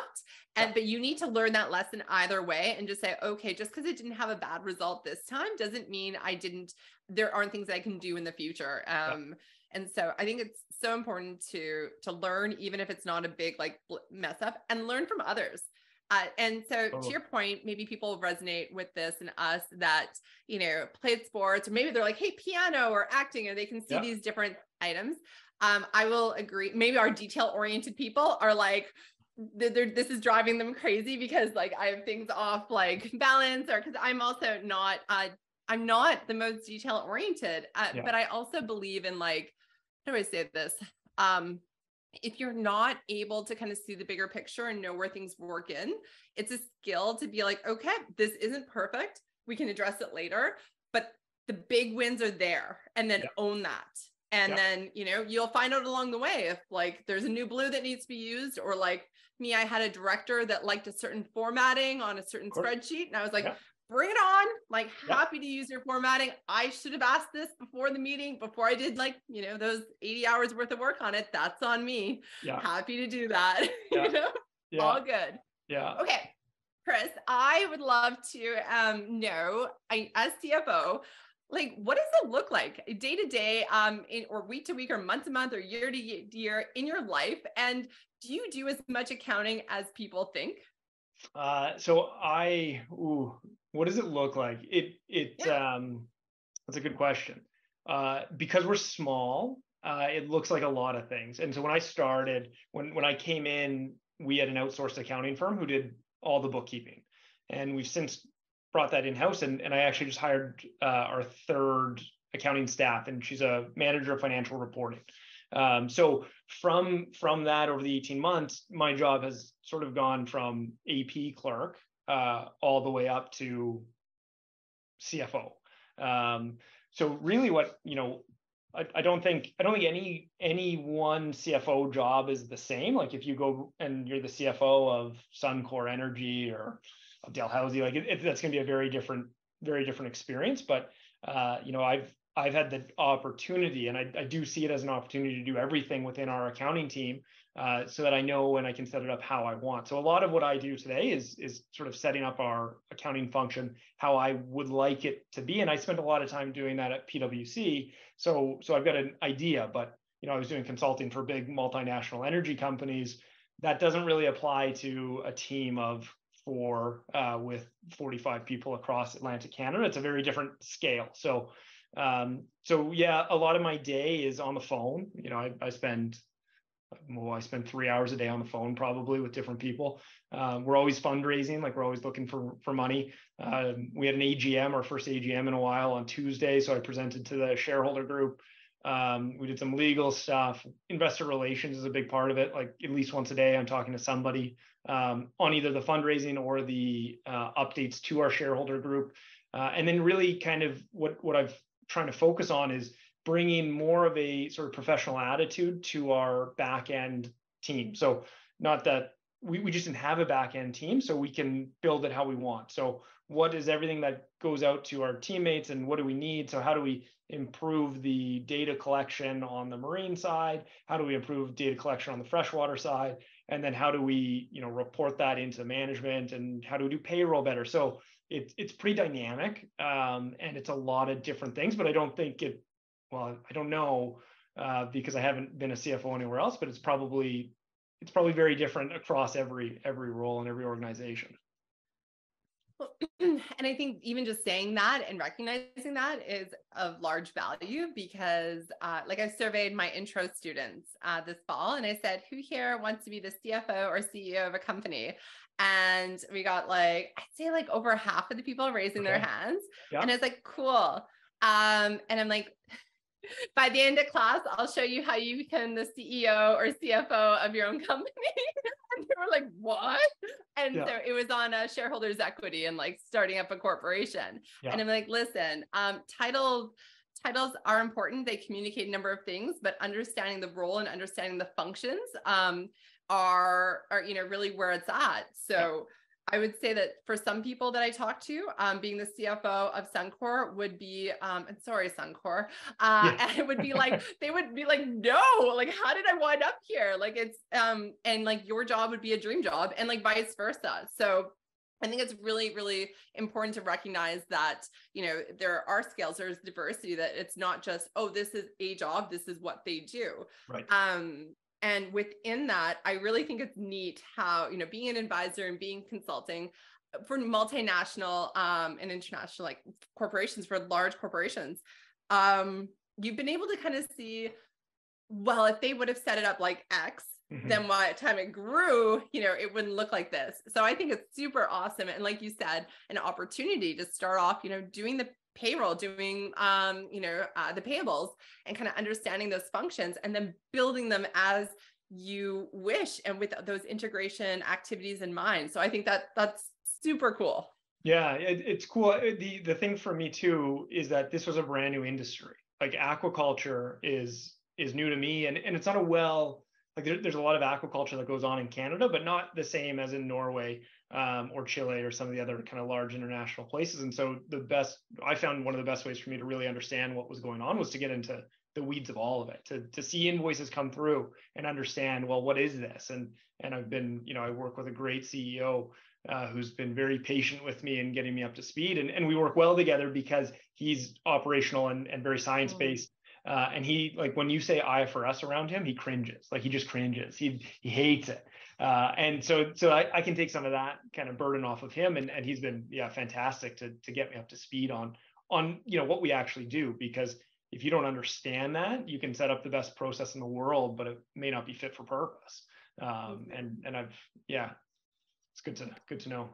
And yeah. but you need to learn that lesson either way and just say, okay, just because it didn't have a bad result this time doesn't mean I didn't, there aren't things I can do in the future. Um, yeah And so I think it's so important to to learn, even if it's not a big like mess up, and learn from others. Uh, and so oh. to your point, maybe people resonate with this and us that, you know, played sports, or maybe they're like, hey, piano or acting, or they can see yeah. these different items. Um, I will agree. Maybe our detail oriented people are like, this is driving them crazy because like I have things off like balance or because I'm also not uh I'm not the most detail oriented uh, yeah. but I also believe in like how do I say this um if you're not able to kind of see the bigger picture and know where things work in, it's a skill to be like, okay, this isn't perfect. We can address it later, but the big wins are there and then yeah. own that. And yeah. then, you know, you'll find out along the way if like there's a new blue that needs to be used or like me, I had a director that liked a certain formatting on a certain spreadsheet. And I was like, yeah bring it on. Like happy to use your formatting. I should have asked this before the meeting, before I did like, you know, those 80 hours worth of work on it. That's on me. Yeah. Happy to do that. Yeah. you know, yeah. all good. Yeah. Okay. Chris, I would love to um, know, I, as CFO, like what does it look like day to day um in or week to week or month to month or year to year in your life and do you do as much accounting as people think uh so i ooh, what does it look like? It it yeah. um that's a good question. Uh, because we're small, uh, it looks like a lot of things. And so when I started, when when I came in, we had an outsourced accounting firm who did all the bookkeeping, and we've since brought that in house. And and I actually just hired uh, our third accounting staff, and she's a manager of financial reporting. Um, so from from that over the 18 months, my job has sort of gone from AP clerk uh, all the way up to CFO. Um, so really, what you know, I, I, don't think I don't think any any one CFO job is the same. Like if you go and you're the CFO of Suncor Energy or of Dalhousie, like it, it, that's going to be a very different very different experience. But uh, you know, I've I've had the opportunity, and I, I do see it as an opportunity to do everything within our accounting team uh, so that I know and I can set it up how I want. So a lot of what I do today is is sort of setting up our accounting function how I would like it to be, and I spent a lot of time doing that at PwC. So so I've got an idea, but you know I was doing consulting for big multinational energy companies. That doesn't really apply to a team of four uh, with 45 people across Atlantic Canada. It's a very different scale. So um, so yeah, a lot of my day is on the phone. You know, I, I spend well, I spend three hours a day on the phone probably with different people. Uh, we're always fundraising, like we're always looking for for money. Uh, we had an AGM, our first AGM in a while on Tuesday, so I presented to the shareholder group. Um, we did some legal stuff. Investor relations is a big part of it. Like at least once a day, I'm talking to somebody um, on either the fundraising or the uh, updates to our shareholder group. Uh, and then really kind of what what I've trying to focus on is bringing more of a sort of professional attitude to our back end team. So not that we, we just didn't have a back end team, so we can build it how we want. So what is everything that goes out to our teammates and what do we need? So how do we improve the data collection on the marine side? How do we improve data collection on the freshwater side? And then how do we, you know, report that into management and how do we do payroll better? So it, it's pretty dynamic um, and it's a lot of different things, but I don't think it well, I don't know uh, because I haven't been a CFO anywhere else, but it's probably it's probably very different across every every role and every organization. and I think even just saying that and recognizing that is of large value because, uh, like, I surveyed my intro students uh, this fall and I said, Who here wants to be the CFO or CEO of a company? And we got like, I'd say like over half of the people raising okay. their hands. Yeah. And it's like, Cool. Um, and I'm like, by the end of class, I'll show you how you become the CEO or CFO of your own company. and they were like, what? And yeah. so it was on a shareholders equity and like starting up a corporation. Yeah. And I'm like, listen, um, titles titles are important. They communicate a number of things, but understanding the role and understanding the functions um, are, are, you know, really where it's at. So I would say that for some people that I talk to, um, being the CFO of Suncor would be, um, and sorry, Suncor, uh, yeah. and it would be like, they would be like, no, like, how did I wind up here? Like, it's, um, and like your job would be a dream job and like vice versa. So I think it's really, really important to recognize that, you know, there are scales, there's diversity, that it's not just, oh, this is a job, this is what they do. Right. Um, and within that, I really think it's neat how, you know, being an advisor and being consulting for multinational um, and international like corporations, for large corporations, um, you've been able to kind of see, well, if they would have set it up like X, mm-hmm. then by the time it grew, you know, it wouldn't look like this. So I think it's super awesome. And like you said, an opportunity to start off, you know, doing the payroll, doing, um, you know, uh, the payables and kind of understanding those functions and then building them as you wish and with those integration activities in mind. So I think that that's super cool. Yeah, it, it's cool. Uh, the the thing for me too is that this was a brand new industry. Like aquaculture is is new to me and, and it's not a well like there, there's a lot of aquaculture that goes on in Canada, but not the same as in Norway um, or Chile or some of the other kind of large international places. And so the best, I found one of the best ways for me to really understand what was going on was to get into the weeds of all of it, to to see invoices come through and understand, well, what is this? And and I've been, you know, I work with a great CEO uh, who's been very patient with me and getting me up to speed. And, and we work well together because he's operational and, and very science based. Uh, and he like when you say IFRS around him, he cringes. Like he just cringes. He he hates it. Uh, and so so I, I can take some of that kind of burden off of him. And and he's been yeah fantastic to to get me up to speed on on you know what we actually do because if you don't understand that you can set up the best process in the world but it may not be fit for purpose um, and and i've yeah it's good to good to know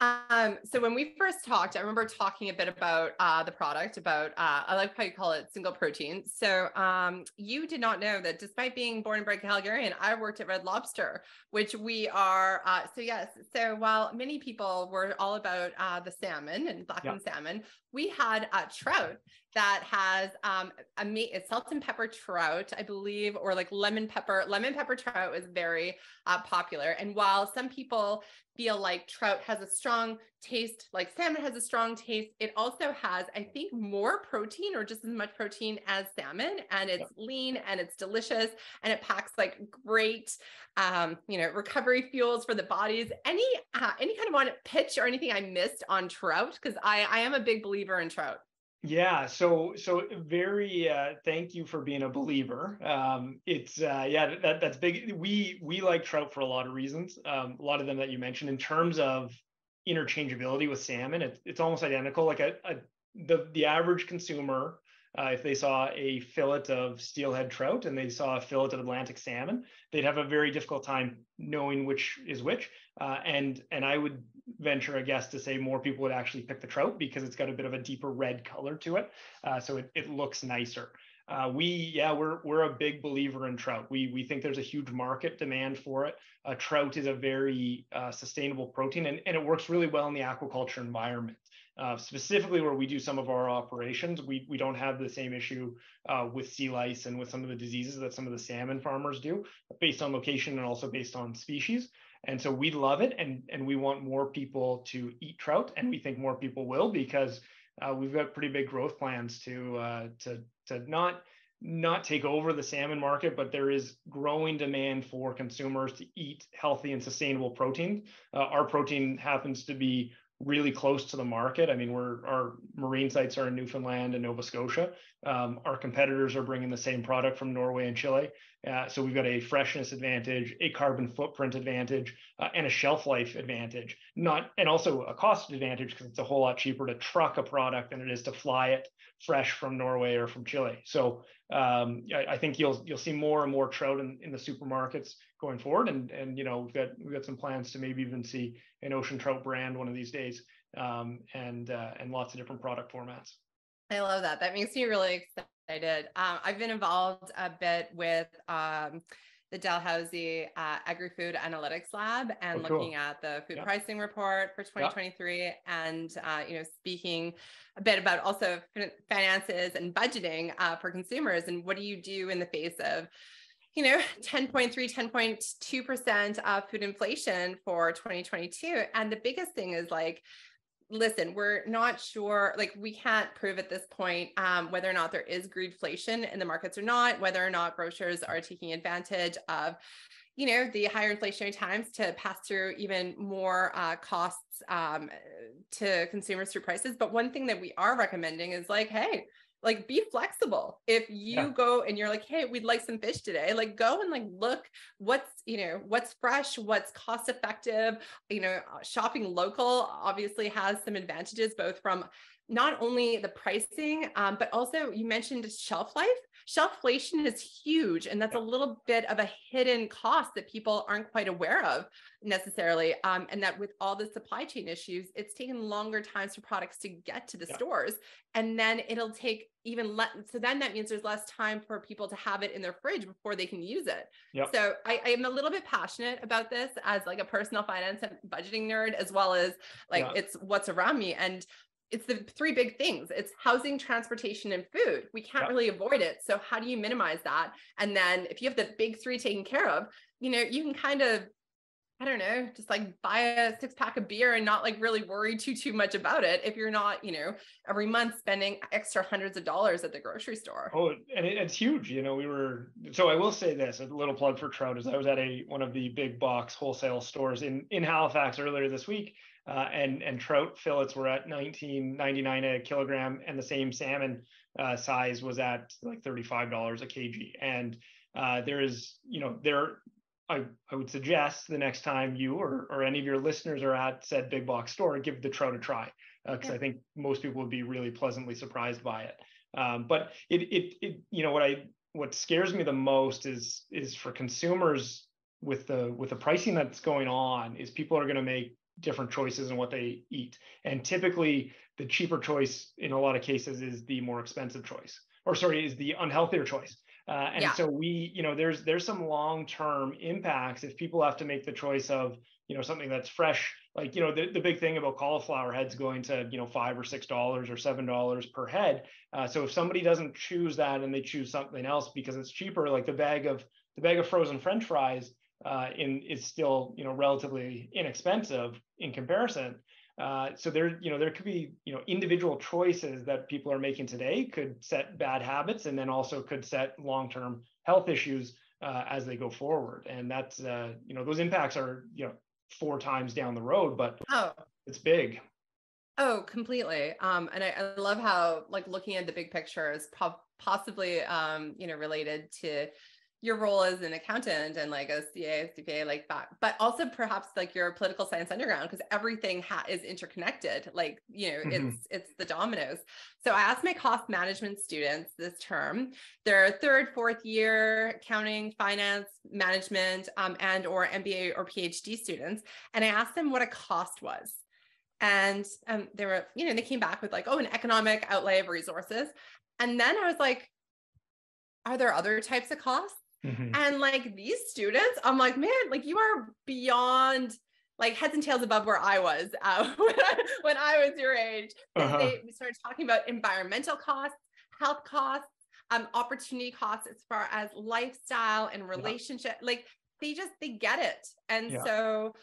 um, so when we first talked, I remember talking a bit about uh, the product, about uh, I like how you call it single protein. So um, you did not know that despite being born and bred Calgarian, I worked at Red Lobster, which we are. Uh, so yes, so while many people were all about uh, the salmon and blackened yeah. salmon, we had uh, trout that has um, a, meat, it's salt and pepper trout, I believe, or like lemon pepper. Lemon pepper trout is very uh, popular. And while some people feel like trout has a strong taste, like salmon has a strong taste, it also has, I think, more protein or just as much protein as salmon. And it's yeah. lean and it's delicious and it packs like great, um, you know, recovery fuels for the bodies. Any uh, any kind of one pitch or anything I missed on trout because I I am a big believer in trout. Yeah, so so very uh thank you for being a believer. Um it's uh yeah that that's big. We we like trout for a lot of reasons. Um a lot of them that you mentioned in terms of interchangeability with salmon, it's it's almost identical like a, a the the average consumer uh, if they saw a fillet of steelhead trout and they saw a fillet of Atlantic salmon, they'd have a very difficult time knowing which is which. Uh, and and I would venture a guess to say more people would actually pick the trout because it's got a bit of a deeper red color to it, uh, so it, it looks nicer. Uh, we yeah we're we're a big believer in trout. We we think there's a huge market demand for it. Uh, trout is a very uh, sustainable protein and, and it works really well in the aquaculture environment. Uh, specifically where we do some of our operations, we, we don't have the same issue uh, with sea lice and with some of the diseases that some of the salmon farmers do, based on location and also based on species. And so we love it, and and we want more people to eat trout, and we think more people will because uh, we've got pretty big growth plans to uh, to to not not take over the salmon market, but there is growing demand for consumers to eat healthy and sustainable protein. Uh, our protein happens to be really close to the market. I mean, we're our marine sites are in Newfoundland and Nova Scotia. Um, our competitors are bringing the same product from Norway and Chile. Uh, so we've got a freshness advantage, a carbon footprint advantage, uh, and a shelf life advantage. Not and also a cost advantage because it's a whole lot cheaper to truck a product than it is to fly it fresh from Norway or from Chile. So um, I, I, think you'll you'll see more and more trout in, in the supermarkets going forward. And and you know we've got we've got some plans to maybe even see an ocean trout brand one of these days, um, and uh, and lots of different product formats. I love that. That makes me really excited. Um, I've been involved a bit with um, the Dalhousie uh, Agri-Food Analytics Lab and oh, looking at the food yeah. pricing report for 2023 yeah. and, uh, you know, speaking a bit about also finances and budgeting uh, for consumers and what do you do in the face of you know 10.3 10.2% of food inflation for 2022 and the biggest thing is like listen we're not sure like we can't prove at this point um, whether or not there is greedflation in the markets or not whether or not grocers are taking advantage of you know the higher inflationary times to pass through even more uh, costs um, to consumers through prices. But one thing that we are recommending is like hey like be flexible if you yeah. go and you're like hey we'd like some fish today like go and like look what's you know what's fresh what's cost effective you know shopping local obviously has some advantages both from not only the pricing, um, but also you mentioned shelf life. Shelflation is huge, and that's a little bit of a hidden cost that people aren't quite aware of necessarily. Um, and that with all the supply chain issues, it's taken longer times for products to get to the yeah. stores, and then it'll take even less. So then that means there's less time for people to have it in their fridge before they can use it. Yep. So I, I am a little bit passionate about this as like a personal finance and budgeting nerd, as well as like yeah. it's what's around me and it's the three big things. It's housing transportation and food. We can't yep. really avoid it. So how do you minimize that? And then if you have the big three taken care of you know you can kind of i don't know just like buy a six pack of beer and not like really worry too too much about it if you're not you know every month spending extra hundreds of dollars at the grocery store. Oh and it's huge. You know we were so i will say this a little plug for trout is i was at a one of the big box wholesale stores in in halifax earlier this week uh, and and trout fillets were at 19.99 a kilogram, and the same salmon uh, size was at like $35 a kg. And uh, there is, you know, there. I, I would suggest the next time you or, or any of your listeners are at said big box store, give the trout a try because uh, yeah. I think most people would be really pleasantly surprised by it. Um, but it, it, it, you know, what I, what scares me the most is, is for consumers with the, with the pricing that's going on is people are going to make different choices in what they eat. And typically, the cheaper choice in a lot of cases is the more expensive choice, or sorry, is the unhealthier choice. Uh, and yeah. so we, you know, there's there's some long-term impacts if people have to make the choice of, you know, something that's fresh. Like, you know, the, the big thing about cauliflower heads going to, you know, five or six dollars or seven dollars per head. Uh, so if somebody doesn't choose that and they choose something else because it's cheaper, like the bag of the bag of frozen French fries uh, in is still you know relatively inexpensive in comparison. Uh, so there, you know, there could be, you know, individual choices that people are making today could set bad habits, and then also could set long-term health issues uh, as they go forward. And that's, uh, you know, those impacts are, you know, four times down the road, but oh. it's big. Oh, completely. Um, and I, I, love how, like, looking at the big picture is po- possibly, um, you know, related to your role as an accountant and like a CA, CPA, like that, but also perhaps like your political science underground because everything ha- is interconnected. Like you know, mm-hmm. it's it's the dominoes. So I asked my cost management students this term, their third, fourth year accounting, finance, management, um, and or MBA or PhD students, and I asked them what a cost was. And um, they were, you know, they came back with like, oh, an economic outlay of resources. And then I was like, are there other types of costs? Mm-hmm. And like these students, I'm like, man, like you are beyond like heads and tails above where I was uh, when, I, when I was your age. Uh-huh. They, we started talking about environmental costs, health costs, um, opportunity costs as far as lifestyle and relationship. Yeah. Like they just they get it, and yeah. so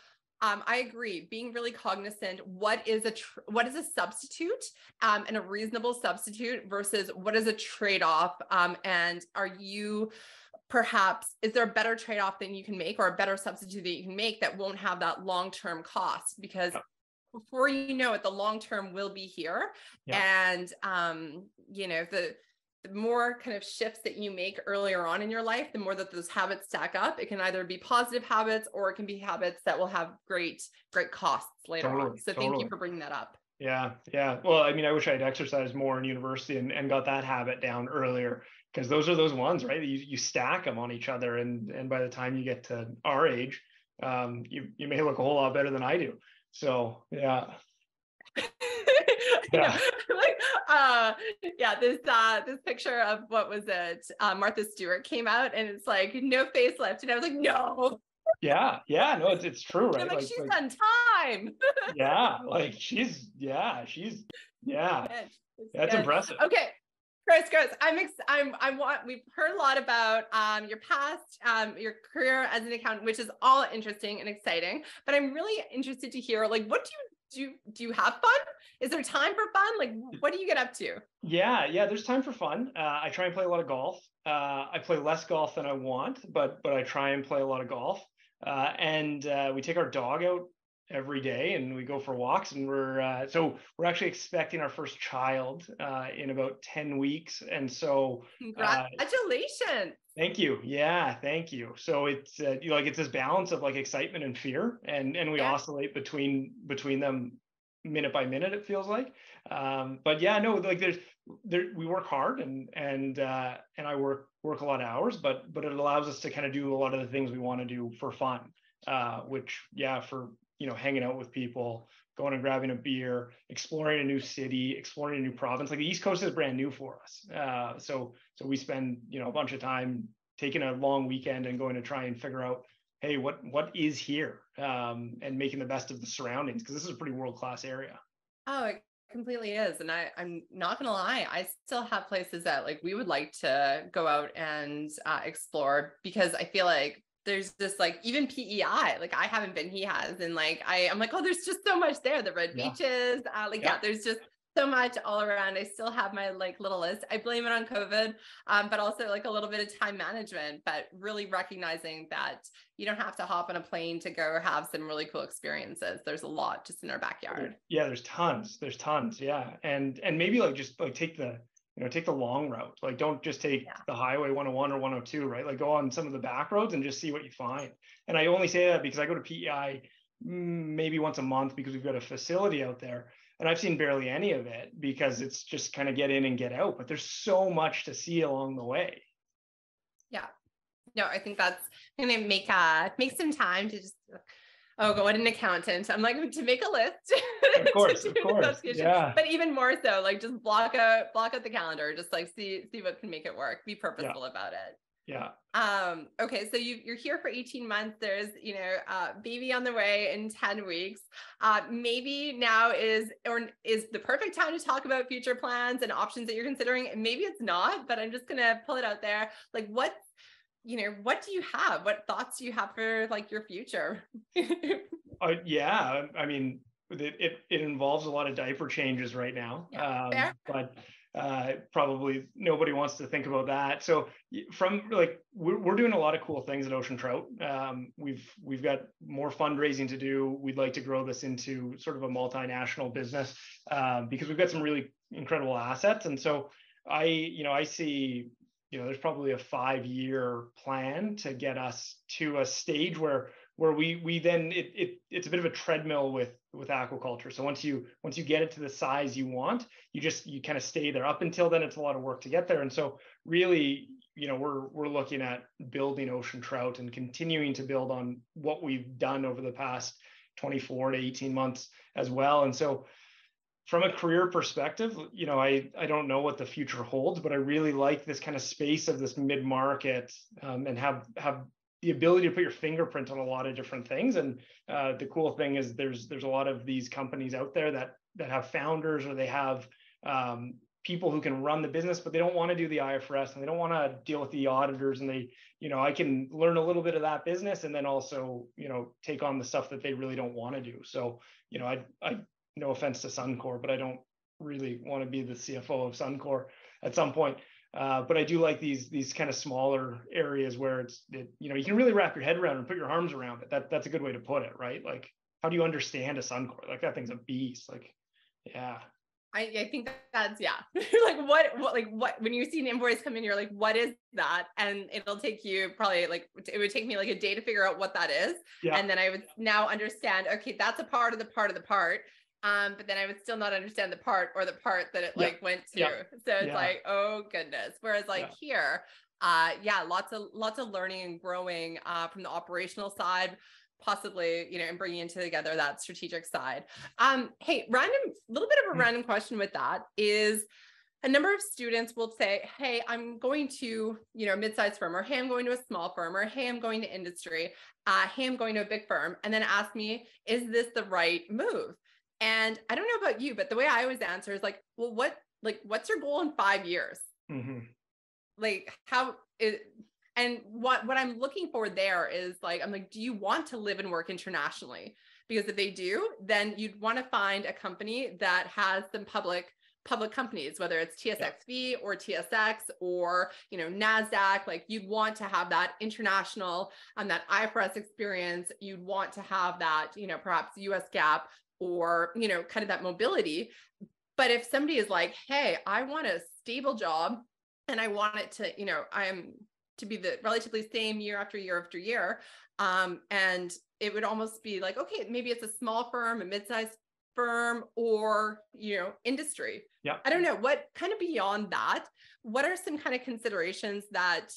um, I agree. Being really cognizant, what is a tr- what is a substitute um, and a reasonable substitute versus what is a trade off, um, and are you perhaps is there a better trade-off than you can make or a better substitute that you can make that won't have that long-term cost? Because yeah. before you know it the long term will be here. Yeah. and um you know the the more kind of shifts that you make earlier on in your life the more that those habits stack up. It can either be positive habits or it can be habits that will have great great costs later totally, on so totally. thank you for bringing that up. Yeah yeah. Well i mean i wish I had exercised more in university and, and got that habit down earlier because those are those ones, right? You, you stack them on each other, and and by the time you get to our age, um, you you may look a whole lot better than I do. So yeah. yeah. like uh yeah this uh this picture of what was it uh, martha stewart came out and it's like no facelift and i was like no yeah yeah no it's, it's true right I'm like, like she's like, done time yeah like she's yeah she's yeah that's good. impressive okay Chris, Chris, I'm ex- I'm I want we've heard a lot about um, your past, um, your career as an accountant, which is all interesting and exciting. But I'm really interested to hear like what do you do do you have fun? Is there time for fun? Like what do you get up to? Yeah, yeah, there's time for fun. Uh, I try and play a lot of golf. Uh, I play less golf than I want, but but I try and play a lot of golf. Uh, and uh, we take our dog out every day and we go for walks and we're uh, so we're actually expecting our first child uh, in about 10 weeks and so uh, congratulations! Thank you. Yeah thank you. So it's uh, you know, like it's this balance of like excitement and fear and and we yeah. oscillate between between them minute by minute it feels like. Um, but yeah no like there's there we work hard and and uh, and I work work a lot of hours but but it allows us to kind of do a lot of the things we want to do for fun uh, which yeah for you know, hanging out with people, going and grabbing a beer, exploring a new city, exploring a new province. Like the East Coast is brand new for us. Uh, so so we spend you know a bunch of time taking a long weekend and going to try and figure out, hey, what what is here, um, and making the best of the surroundings because this is a pretty world class area. Oh, it completely is, and I I'm not gonna lie, I still have places that like we would like to go out and uh, explore because I feel like there's this like even PEI, like I haven't been, he has. And like I, I'm like, oh, there's just so much there. The red yeah. beaches, uh, like yeah. yeah. there's just so much all around. I still have my like little list. I blame it on COVID, um, but also like a little bit of time management, but really recognizing that you don't have to hop on a plane to go have some really cool experiences. There's a lot just in our backyard. Yeah, there's tons. There's tons. Yeah. And and maybe like just like take the you know take the long route. Like don't just take yeah. the highway 101 or 102 right? Like go on some of the back roads and just see what you find. And i only say that because i go to pei mm, maybe once a month because we've got a facility out there and i've seen barely any of it because it's just kind of get in and get out but there's so much to see along the way. Yeah. No i think that's gonna make uh make some time to just oh, go at an accountant. I'm like to make a list. Of course, of course. Yeah. But even more so, like just block out block out the calendar. Just like see see what can make it work. Be purposeful yeah. about it. Yeah. Um, okay, so you you're here for 18 months. There's, you know, uh baby on the way in 10 weeks. Uh maybe now is or is the perfect time to talk about future plans and options that you're considering. Maybe it's not, but I'm just gonna pull it out there. Like what's you know, what do you have? What thoughts do you have for like your future? uh, yeah, I mean, it, it, it involves a lot of diaper changes right now, yeah, um, but uh, probably nobody wants to think about that. So from like we're, we're doing a lot of cool things at Ocean Trout. Um, we've we've got more fundraising to do. We'd like to grow this into sort of a multinational business um, because we've got some really incredible assets. And so I you know I see you know there's probably a five year plan to get us to a stage where where we we then it, it it's a bit of a treadmill with with aquaculture. So once you once you get it to the size you want you just you kind of stay there. Up until then it's a lot of work to get there. And so really you know we're we're looking at building ocean trout and continuing to build on what we've done over the past 24 to 18 months as well. And so from a career perspective, you know, I I don't know what the future holds, but I really like this kind of space of this mid market um, and have have the ability to put your fingerprint on a lot of different things. And uh, the cool thing is there's there's a lot of these companies out there that that have founders or they have um, people who can run the business, but they don't want to do the IFRS and they don't want to deal with the auditors. And they, you know, I can learn a little bit of that business and then also, you know, take on the stuff that they really don't want to do. So, you know, I I no offense to Suncor, but I don't really want to be the CFO of Suncor at some point. Uh, but I do like these these kind of smaller areas where it's it, you know you can really wrap your head around and put your arms around it. That that's a good way to put it, right? Like how do you understand a Suncor? Like that thing's a beast. Like yeah. I, I think that's yeah. like what, what like what when you see an invoice come in, you're like, what is that? And it'll take you probably like it would take me like a day to figure out what that is. Yeah. And then I would now understand, okay, that's a part of the part of the part um, but then I would still not understand the part or the part that it like went to. So it's yeah. like, oh goodness. Whereas like here, uh, yeah, lots of lots of learning and growing uh, from the operational side, possibly, you know, and bringing into together that strategic side. Um, hey, random, little bit of a mm-hmm. random question with that is a number of students will say, Hey, I'm going to, you know, a mid-sized firm, or hey, I'm going to a small firm, or hey, I'm going to industry, uh, hey, I'm going to a big firm, and then ask me, is this the right move? And I don't know about you, but the way I always answer is like, well, what, like, what's your goal in five years? Mm-hmm. Like, how it, and what what I'm looking for there is like, I'm like, do you want to live and work internationally? because if they do, then you'd want to find a company that has some public public companies, whether it's TSXV or TSX or you know Nasdaq. Like you'd want to have that international and that IFRS experience. You'd want to have that you know perhaps US GAAP or you know kind of that mobility. But if somebody is like, hey, I want a stable job and I want it to you know I'm to be the relatively same year after year after year. Um, and it would almost be like, okay, maybe it's a small firm, a mid-sized firm or you know industry yeah i don't know what kind of beyond that what are some kind of considerations that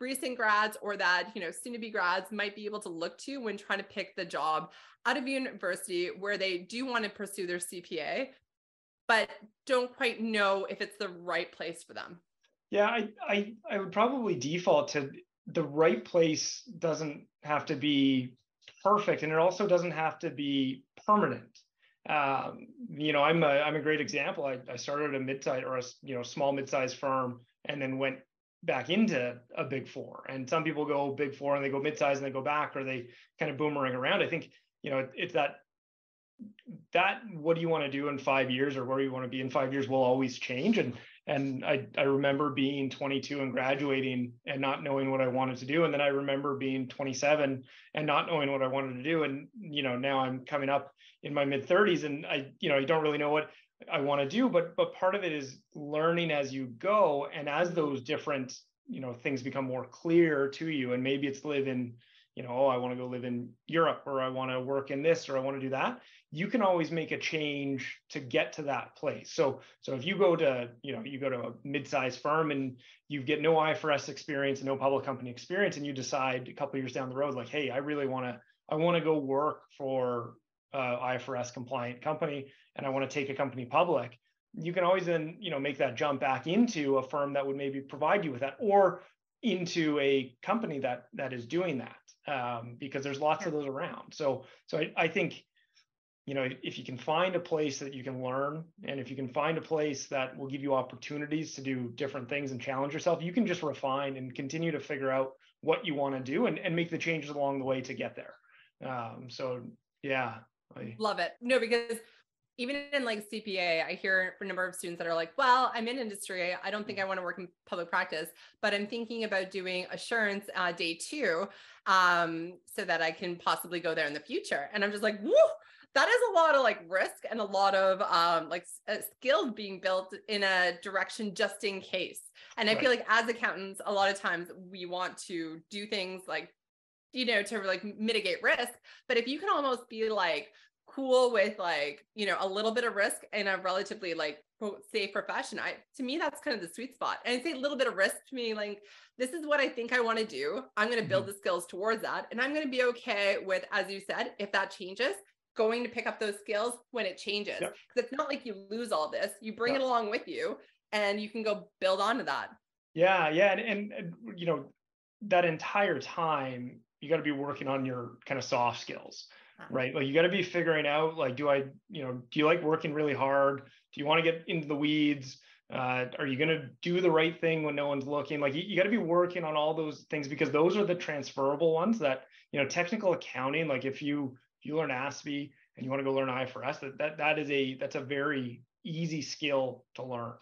recent grads or that you know soon to be grads might be able to look to when trying to pick the job out of university where they do want to pursue their cpa but don't quite know if it's the right place for them yeah i i, I would probably default to the right place doesn't have to be perfect and it also doesn't have to be permanent um, you know, I'm a I'm a great example. I, I started a mid-size or a you know small mid-sized firm and then went back into a big four. And some people go big four and they go mid-size and they go back or they kind of boomerang around. I think you know it, it's that that what do you want to do in five years or where you want to be in five years will always change. And and I I remember being 22 and graduating and not knowing what I wanted to do. And then I remember being 27 and not knowing what I wanted to do. And you know now I'm coming up in my mid 30s and I, you know, I don't really know what I want to do, but but part of it is learning as you go. And as those different, you know, things become more clear to you, and maybe it's live in, you know, oh, I want to go live in Europe or I want to work in this or I want to do that. You can always make a change to get to that place. So so if you go to, you know, you go to a mid-sized firm and you get no IFRS experience and no public company experience, and you decide a couple years down the road, like, hey, I really want to I want to go work for uh, IFRS compliant company and I want to take a company public, you can always then you know make that jump back into a firm that would maybe provide you with that, or into a company that that is doing that um, because there's lots of those around. So so I, I think you know if you can find a place that you can learn and if you can find a place that will give you opportunities to do different things and challenge yourself you can just refine and continue to figure out what you want to do and, and make the changes along the way to get there um, so yeah I... Love it. No, because even in like CPA, I hear a number of students that are like, well, I'm in industry. I don't think I want to work in public practice, but I'm thinking about doing assurance uh, day two um, so that I can possibly go there in the future. And I'm just like, whoo, that is a lot of like risk and a lot of um, like uh, skills being built in a direction just in case. And I right. feel like as accountants, a lot of times we want to do things like you know, to like mitigate risk. But if you can almost be like cool with like, you know, a little bit of risk in a relatively like quote safe profession, I to me that's kind of the sweet spot. And I say a little bit of risk to me, like this is what I think I want to do. I'm going to build mm-hmm. the skills towards that. And I'm going to be okay with, as you said, if that changes, going to pick up those skills when it changes. Because yep. it's not like you lose all this. You bring yep. it along with you and you can go build onto that. Yeah, yeah. And, and, and you know, that entire time you got to be working on your kind of soft skills. Right? Like you got to be figuring out like do i you know do you like working really hard? Do you want to get into the weeds? Uh, are you going to do the right thing when no one's looking? Like you, you got to be working on all those things because those are the transferable ones that you know technical accounting like if you if you learn ASPE and you want to go learn ifrs that that, that is a that's a very easy skill to learn.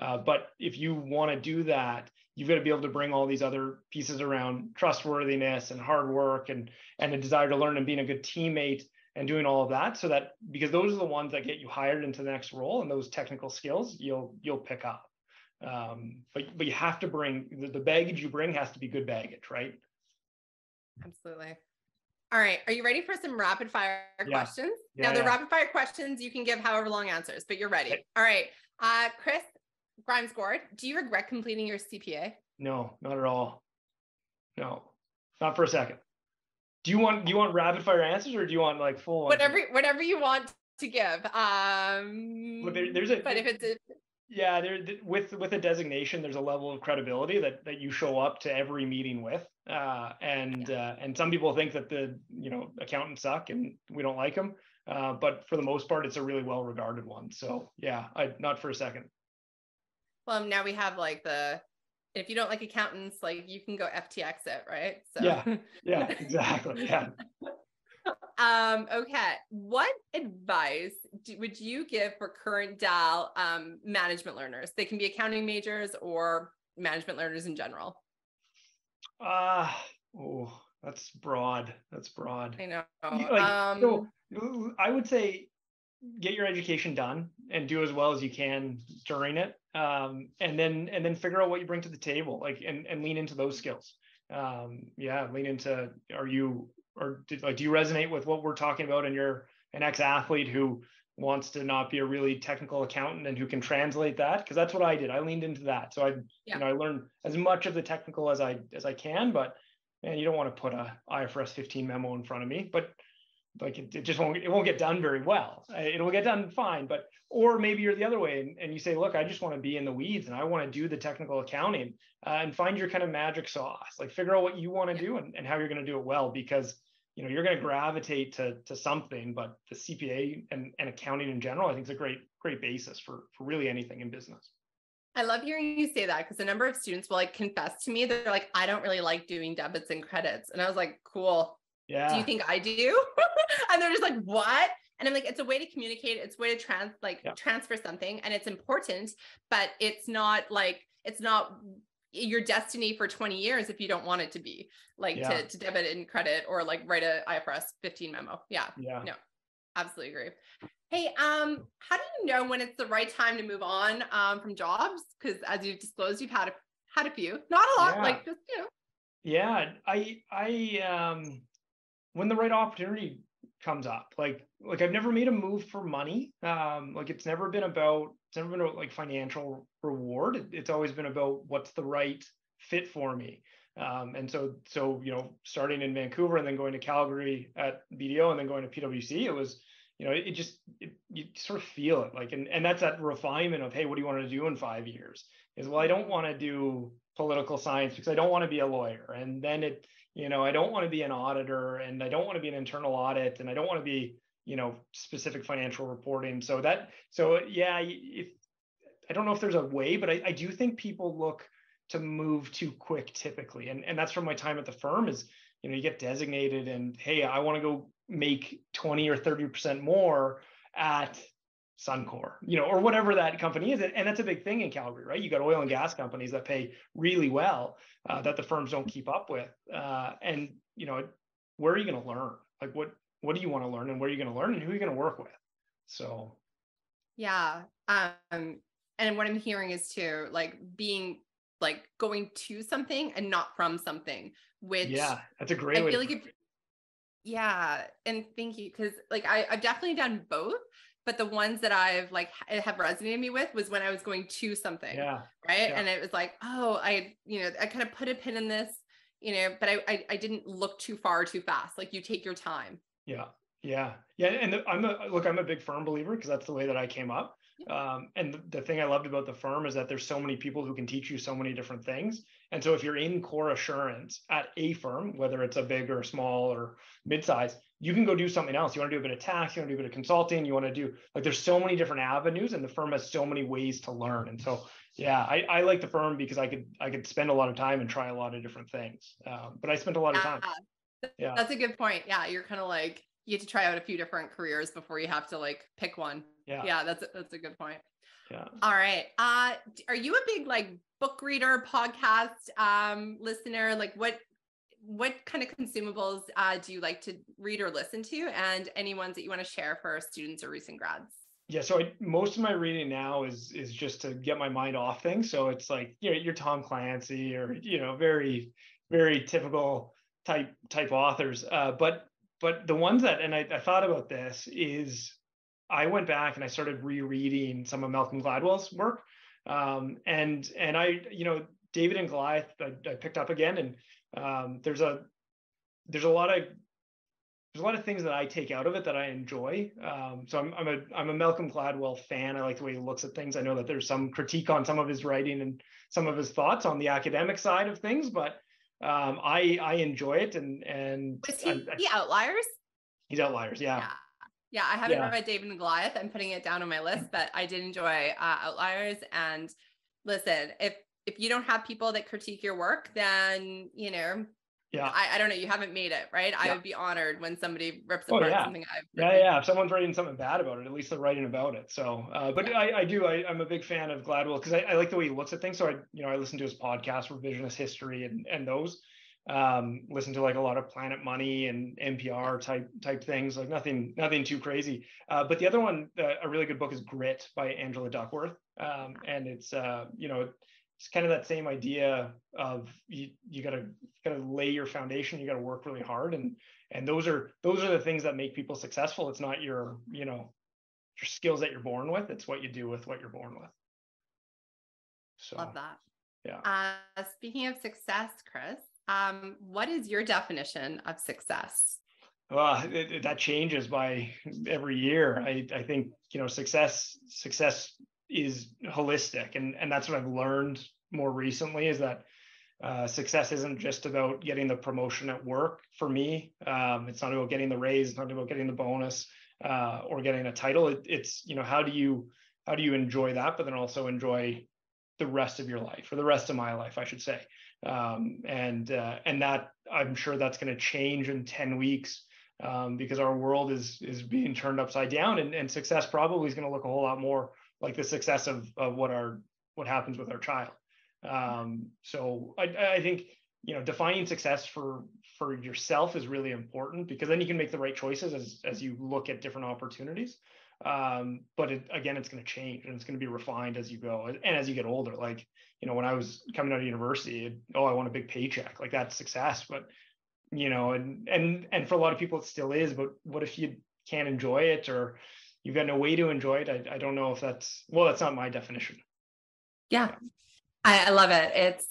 Uh, but if you want to do that you've got to be able to bring all these other pieces around trustworthiness and hard work and and a desire to learn and being a good teammate and doing all of that so that because those are the ones that get you hired into the next role and those technical skills you'll you'll pick up. Um, but but you have to bring the, the baggage you bring has to be good baggage right? Absolutely. All right. Are you ready for some rapid fire yeah. questions? Yeah, now the yeah. rapid fire questions you can give however long answers but you're ready. All right. Uh chris Grimes Goard, do you regret completing your CPA? No, not at all. No, not for a second. Do you want do you want rapid fire answers or do you want like full whatever whatever you want to give? Um, but there, there's a but if it's a yeah, there with with a designation, there's a level of credibility that that you show up to every meeting with, uh, and yeah. uh, and some people think that the you know accountants suck and we don't like them, uh, but for the most part, it's a really well regarded one. So yeah, I not for a second. Well, now we have like the if you don't like accountants, like you can go FTX it, right? So yeah, yeah, exactly. Yeah. um, okay. What advice do, would you give for current DAL um, management learners? They can be accounting majors or management learners in general. Uh, oh, that's broad. That's broad. I know. Like, um, so I would say get your education done and do as well as you can during it. Um, and then and then figure out what you bring to the table, like and and lean into those skills. Um, yeah, lean into are you or did, like do you resonate with what we're talking about and you're an ex-athlete who wants to not be a really technical accountant and who can translate that because that's what I did. I leaned into that. So I yeah. you know I learned as much of the technical as I as I can, but man, you don't want to put a IFRS 15 memo in front of me, but like it, it just won't it won't get done very well. It'll get done fine, but or maybe you're the other way and, and you say, look, I just want to be in the weeds and I want to do the technical accounting uh, and find your kind of magic sauce. Like figure out what you want to do and, and how you're going to do it well because you know you're going to gravitate to to something but the cpa and, and accounting in general i think is a great great basis for for really anything in business I love hearing you say that because a number of students will like confess to me they're like, I don't really like doing debits and credits. And I was like, cool. Yeah. Do you think I do? and they're just like, what? And I'm like, it's a way to communicate, it's a way to trans like yeah. transfer something and it's important, but it's not like it's not your destiny for 20 years if you don't want it to be like yeah. to, to debit and credit or like write a IFRS 15 memo. Yeah. Yeah. No, absolutely agree. Hey, um, how do you know when it's the right time to move on um, from jobs? Because as you've disclosed, you've had a had a few, not a lot, yeah. like just you know. Yeah, I I um when the right opportunity comes up, like like I've never made a move for money. Um, like it's never been about it's never been about like financial reward. It, it's always been about what's the right fit for me. Um, and so so you know starting in Vancouver and then going to Calgary at BDO and then going to PwC, it was you know, it, it just it, you sort of feel it like, and and that's that refinement of, hey, what do you want to do in five years? Is well, I don't want to do political science because I don't want to be a lawyer, and then it, you know, I don't want to be an auditor, and I don't want to be an internal audit, and I don't want to be, you know, specific financial reporting. So that, so yeah, if I don't know if there's a way, but I, I do think people look to move too quick typically, and and that's from my time at the firm is you know you get designated and hey i want to go make 20 or 30% more at Suncor, you know, or whatever that company is. And that's a big thing in Calgary, right? You got oil and gas companies that pay really well uh, that the firms don't keep up with. Uh, and, you know, where are you going to learn? Like, what, what do you want to learn and where are you going to learn and who are you going to work with? So, yeah. Um, and what I'm hearing is too, like being like going to something and not from something, which yeah, that's a great I feel like if, yeah, and thank you because like I, I've definitely done both, but the ones that I've like have resonated me with was when I was going to something, yeah, right, yeah. and it was like, oh, I you know I kind of put a pin in this, you know, but I, I I didn't look too far too fast. Like you take your time. Yeah, yeah, yeah, and the, I'm a look. I'm a big firm believer because that's the way that I came up. Um, and the, the thing I loved about the firm is that there's so many people who can teach you so many different things. And so if you're in core assurance at a firm, whether it's a big or small or mid-size, you can go do something else. You want to do a bit of tax, you want to do a bit of consulting, you want to do like there's so many different avenues, and the firm has so many ways to learn. And so yeah, I, I like the firm because I could I could spend a lot of time and try a lot of different things. Um, but I spent a lot of time. Yeah, that's a good point. Yeah, you're kind of like you have to try out a few different careers before you have to like pick one. Yeah. Yeah, that's a, that's a good point. Yeah. All right. Uh are you a big like book reader, podcast um listener? Like what what kind of consumables uh, do you like to read or listen to and any ones that you want to share for students or recent grads? Yeah, so I, most of my reading now is is just to get my mind off things. So it's like you know, you're Tom Clancy or you know, very very typical type type authors. Uh, but but the ones that, and I, I thought about this, is I went back and I started rereading some of Malcolm Gladwell's work. Um, and and I, you know, David and Goliath, I, I picked up again, and um, there's a there's a lot of there's a lot of things that I take out of it that I enjoy. Um, so I'm I'm a I'm a Malcolm Gladwell fan. I like the way he looks at things. I know that there's some critique on some of his writing and some of his thoughts on the academic side of things, but um, I I enjoy it and and was he I, the outliers? He's outliers, yeah. Yeah, yeah I haven't yeah. read David and Goliath. I'm putting it down on my list, but I did enjoy uh, outliers. And listen, if if you don't have people that critique your work, then you know Yeah. I, I don't know. You haven't made it, right? I would be honored when somebody rips Oh, apart yeah. something I've Yeah, written. yeah. If someone's writing something bad about it, at least they're writing about it. So, uh, but I, I do. I, I'm a big fan of Gladwell because I, I like the way he looks at things. So I, you know, I listen to his podcast, Revisionist History, and and those. Um, listen to like a lot of Planet Money and NPR type type things. Like nothing, nothing too crazy. Uh, but the other one, uh, a really good book is Grit by Angela Duckworth, um, and it's uh, you know, it's kind of that same idea of you you gotta gotta lay your foundation. You gotta work really hard and and those are those are the things that make people successful it's not your you know your skills that you're born with it's what you do with what you're born with so Love that. yeah Uh, speaking of success, Chris, um, what is your definition of success? well it, it- that changes by every year i i think you know success success is holistic and and that's what i've learned more recently is that uh, success isn't just about getting the promotion at work for me. Um, it's not about getting the raise it's not about getting the bonus uh, or getting a title. It, it's you know how do you how do you enjoy that but then also enjoy the rest of your life or the rest of my life i should say. Um, and uh, and that i'm sure that's going to change in 10 weeks um, because our world is is being turned upside down and, and success probably is going to look a whole lot more like the success of, of what our what happens with our child um, so I, I think you know defining success for for yourself is really important because then you can make the right choices as as you look at different opportunities. Um, but it, again it's going to change and it's going to be refined as you go and as you get older. Like you know when i was coming out of university it, oh i want a big paycheck. Like that's success. But you know and and and for a lot of people it still is but what if you can't enjoy it or you've got no way to enjoy it? I, I don't know if that's well that's not my definition. Yeah, I, I love it. It's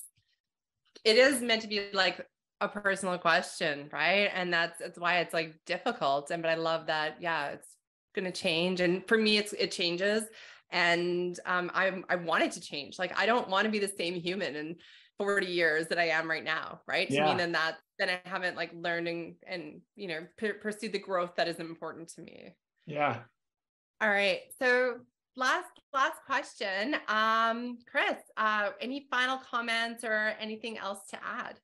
it is meant to be like a personal question, right? And that's that's why it's like difficult. And but I love that. Yeah, it's going to change. And for me, it's it changes. And um, I I want it to change. Like I don't want to be the same human in 40 years that I am right now, right? To Yeah. me, then that then I haven't like learned and, and you know p- pursued the growth that is important to me. yeah All right. So last last question. Um, Chris, uh, any final comments or anything else to add?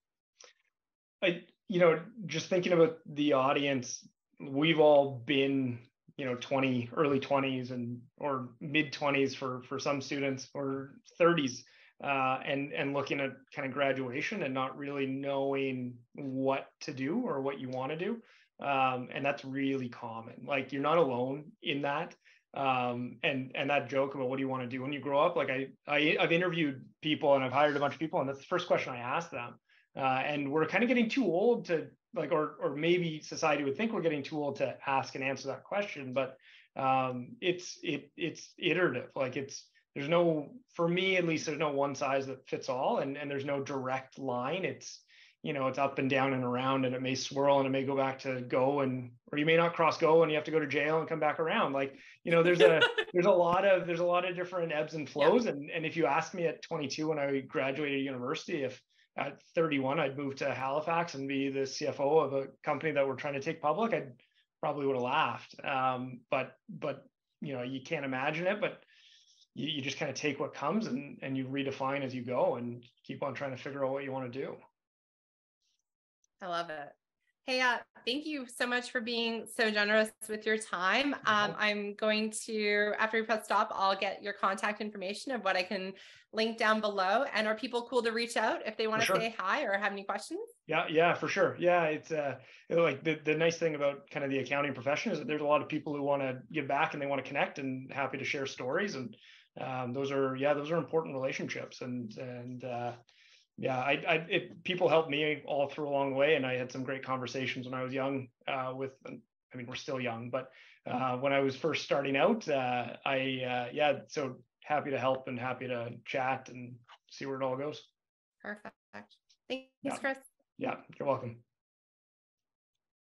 I, you know, just thinking about the audience, we've all been, you know, 20, early 20s and or mid 20s for for some students or 30s, uh, and and looking at kind of graduation and not really knowing what to do or what you want to do, um, and that's really common. Like you're not alone in that. Um, and and that joke about what do you want to do when you grow up? Like I, I I've interviewed people and I've hired a bunch of people, and that's the first question I ask them. Uh, and we're kind of getting too old to like or or maybe society would think we're getting too old to ask and answer that question but um, it's it it's iterative. Like it's there's no for me at least there's no one size that fits all and and there's no direct line. It's you know it's up and down and around and it may swirl and it may go back to go and or you may not cross go and you have to go to jail and come back around. Like you know there's a there's a lot of there's a lot of different ebbs and flows. And and if you ask me at 22 when i graduated university if at 31 i'd move to halifax and be the cfo of a company that we're trying to take public i probably would have laughed. Um, but but you know you can't imagine it but you, you just kind of take what comes and and you redefine as you go and keep on trying to figure out what you want to do I love it. Hey, uh, thank you so much for being so generous with your time. Um, I'm going to, after we press stop, I'll get your contact information of what I can link down below. And are people cool to reach out if they want to sure. say hi or have any questions? Yeah, yeah, for sure. Yeah, it's uh like the, the nice thing about kind of the accounting profession is that there's a lot of people who want to give back and they want to connect and happy to share stories and um, those are yeah those are important relationships and and uh, yeah I, I it people helped me all through along the way and I had some great conversations when I was young uh, with I mean we're still young but uh, when I was first starting out uh, I uh, yeah so happy to help and happy to chat and see where it all goes. Perfect. Thanks, Yeah. Chris. Yeah, you're welcome.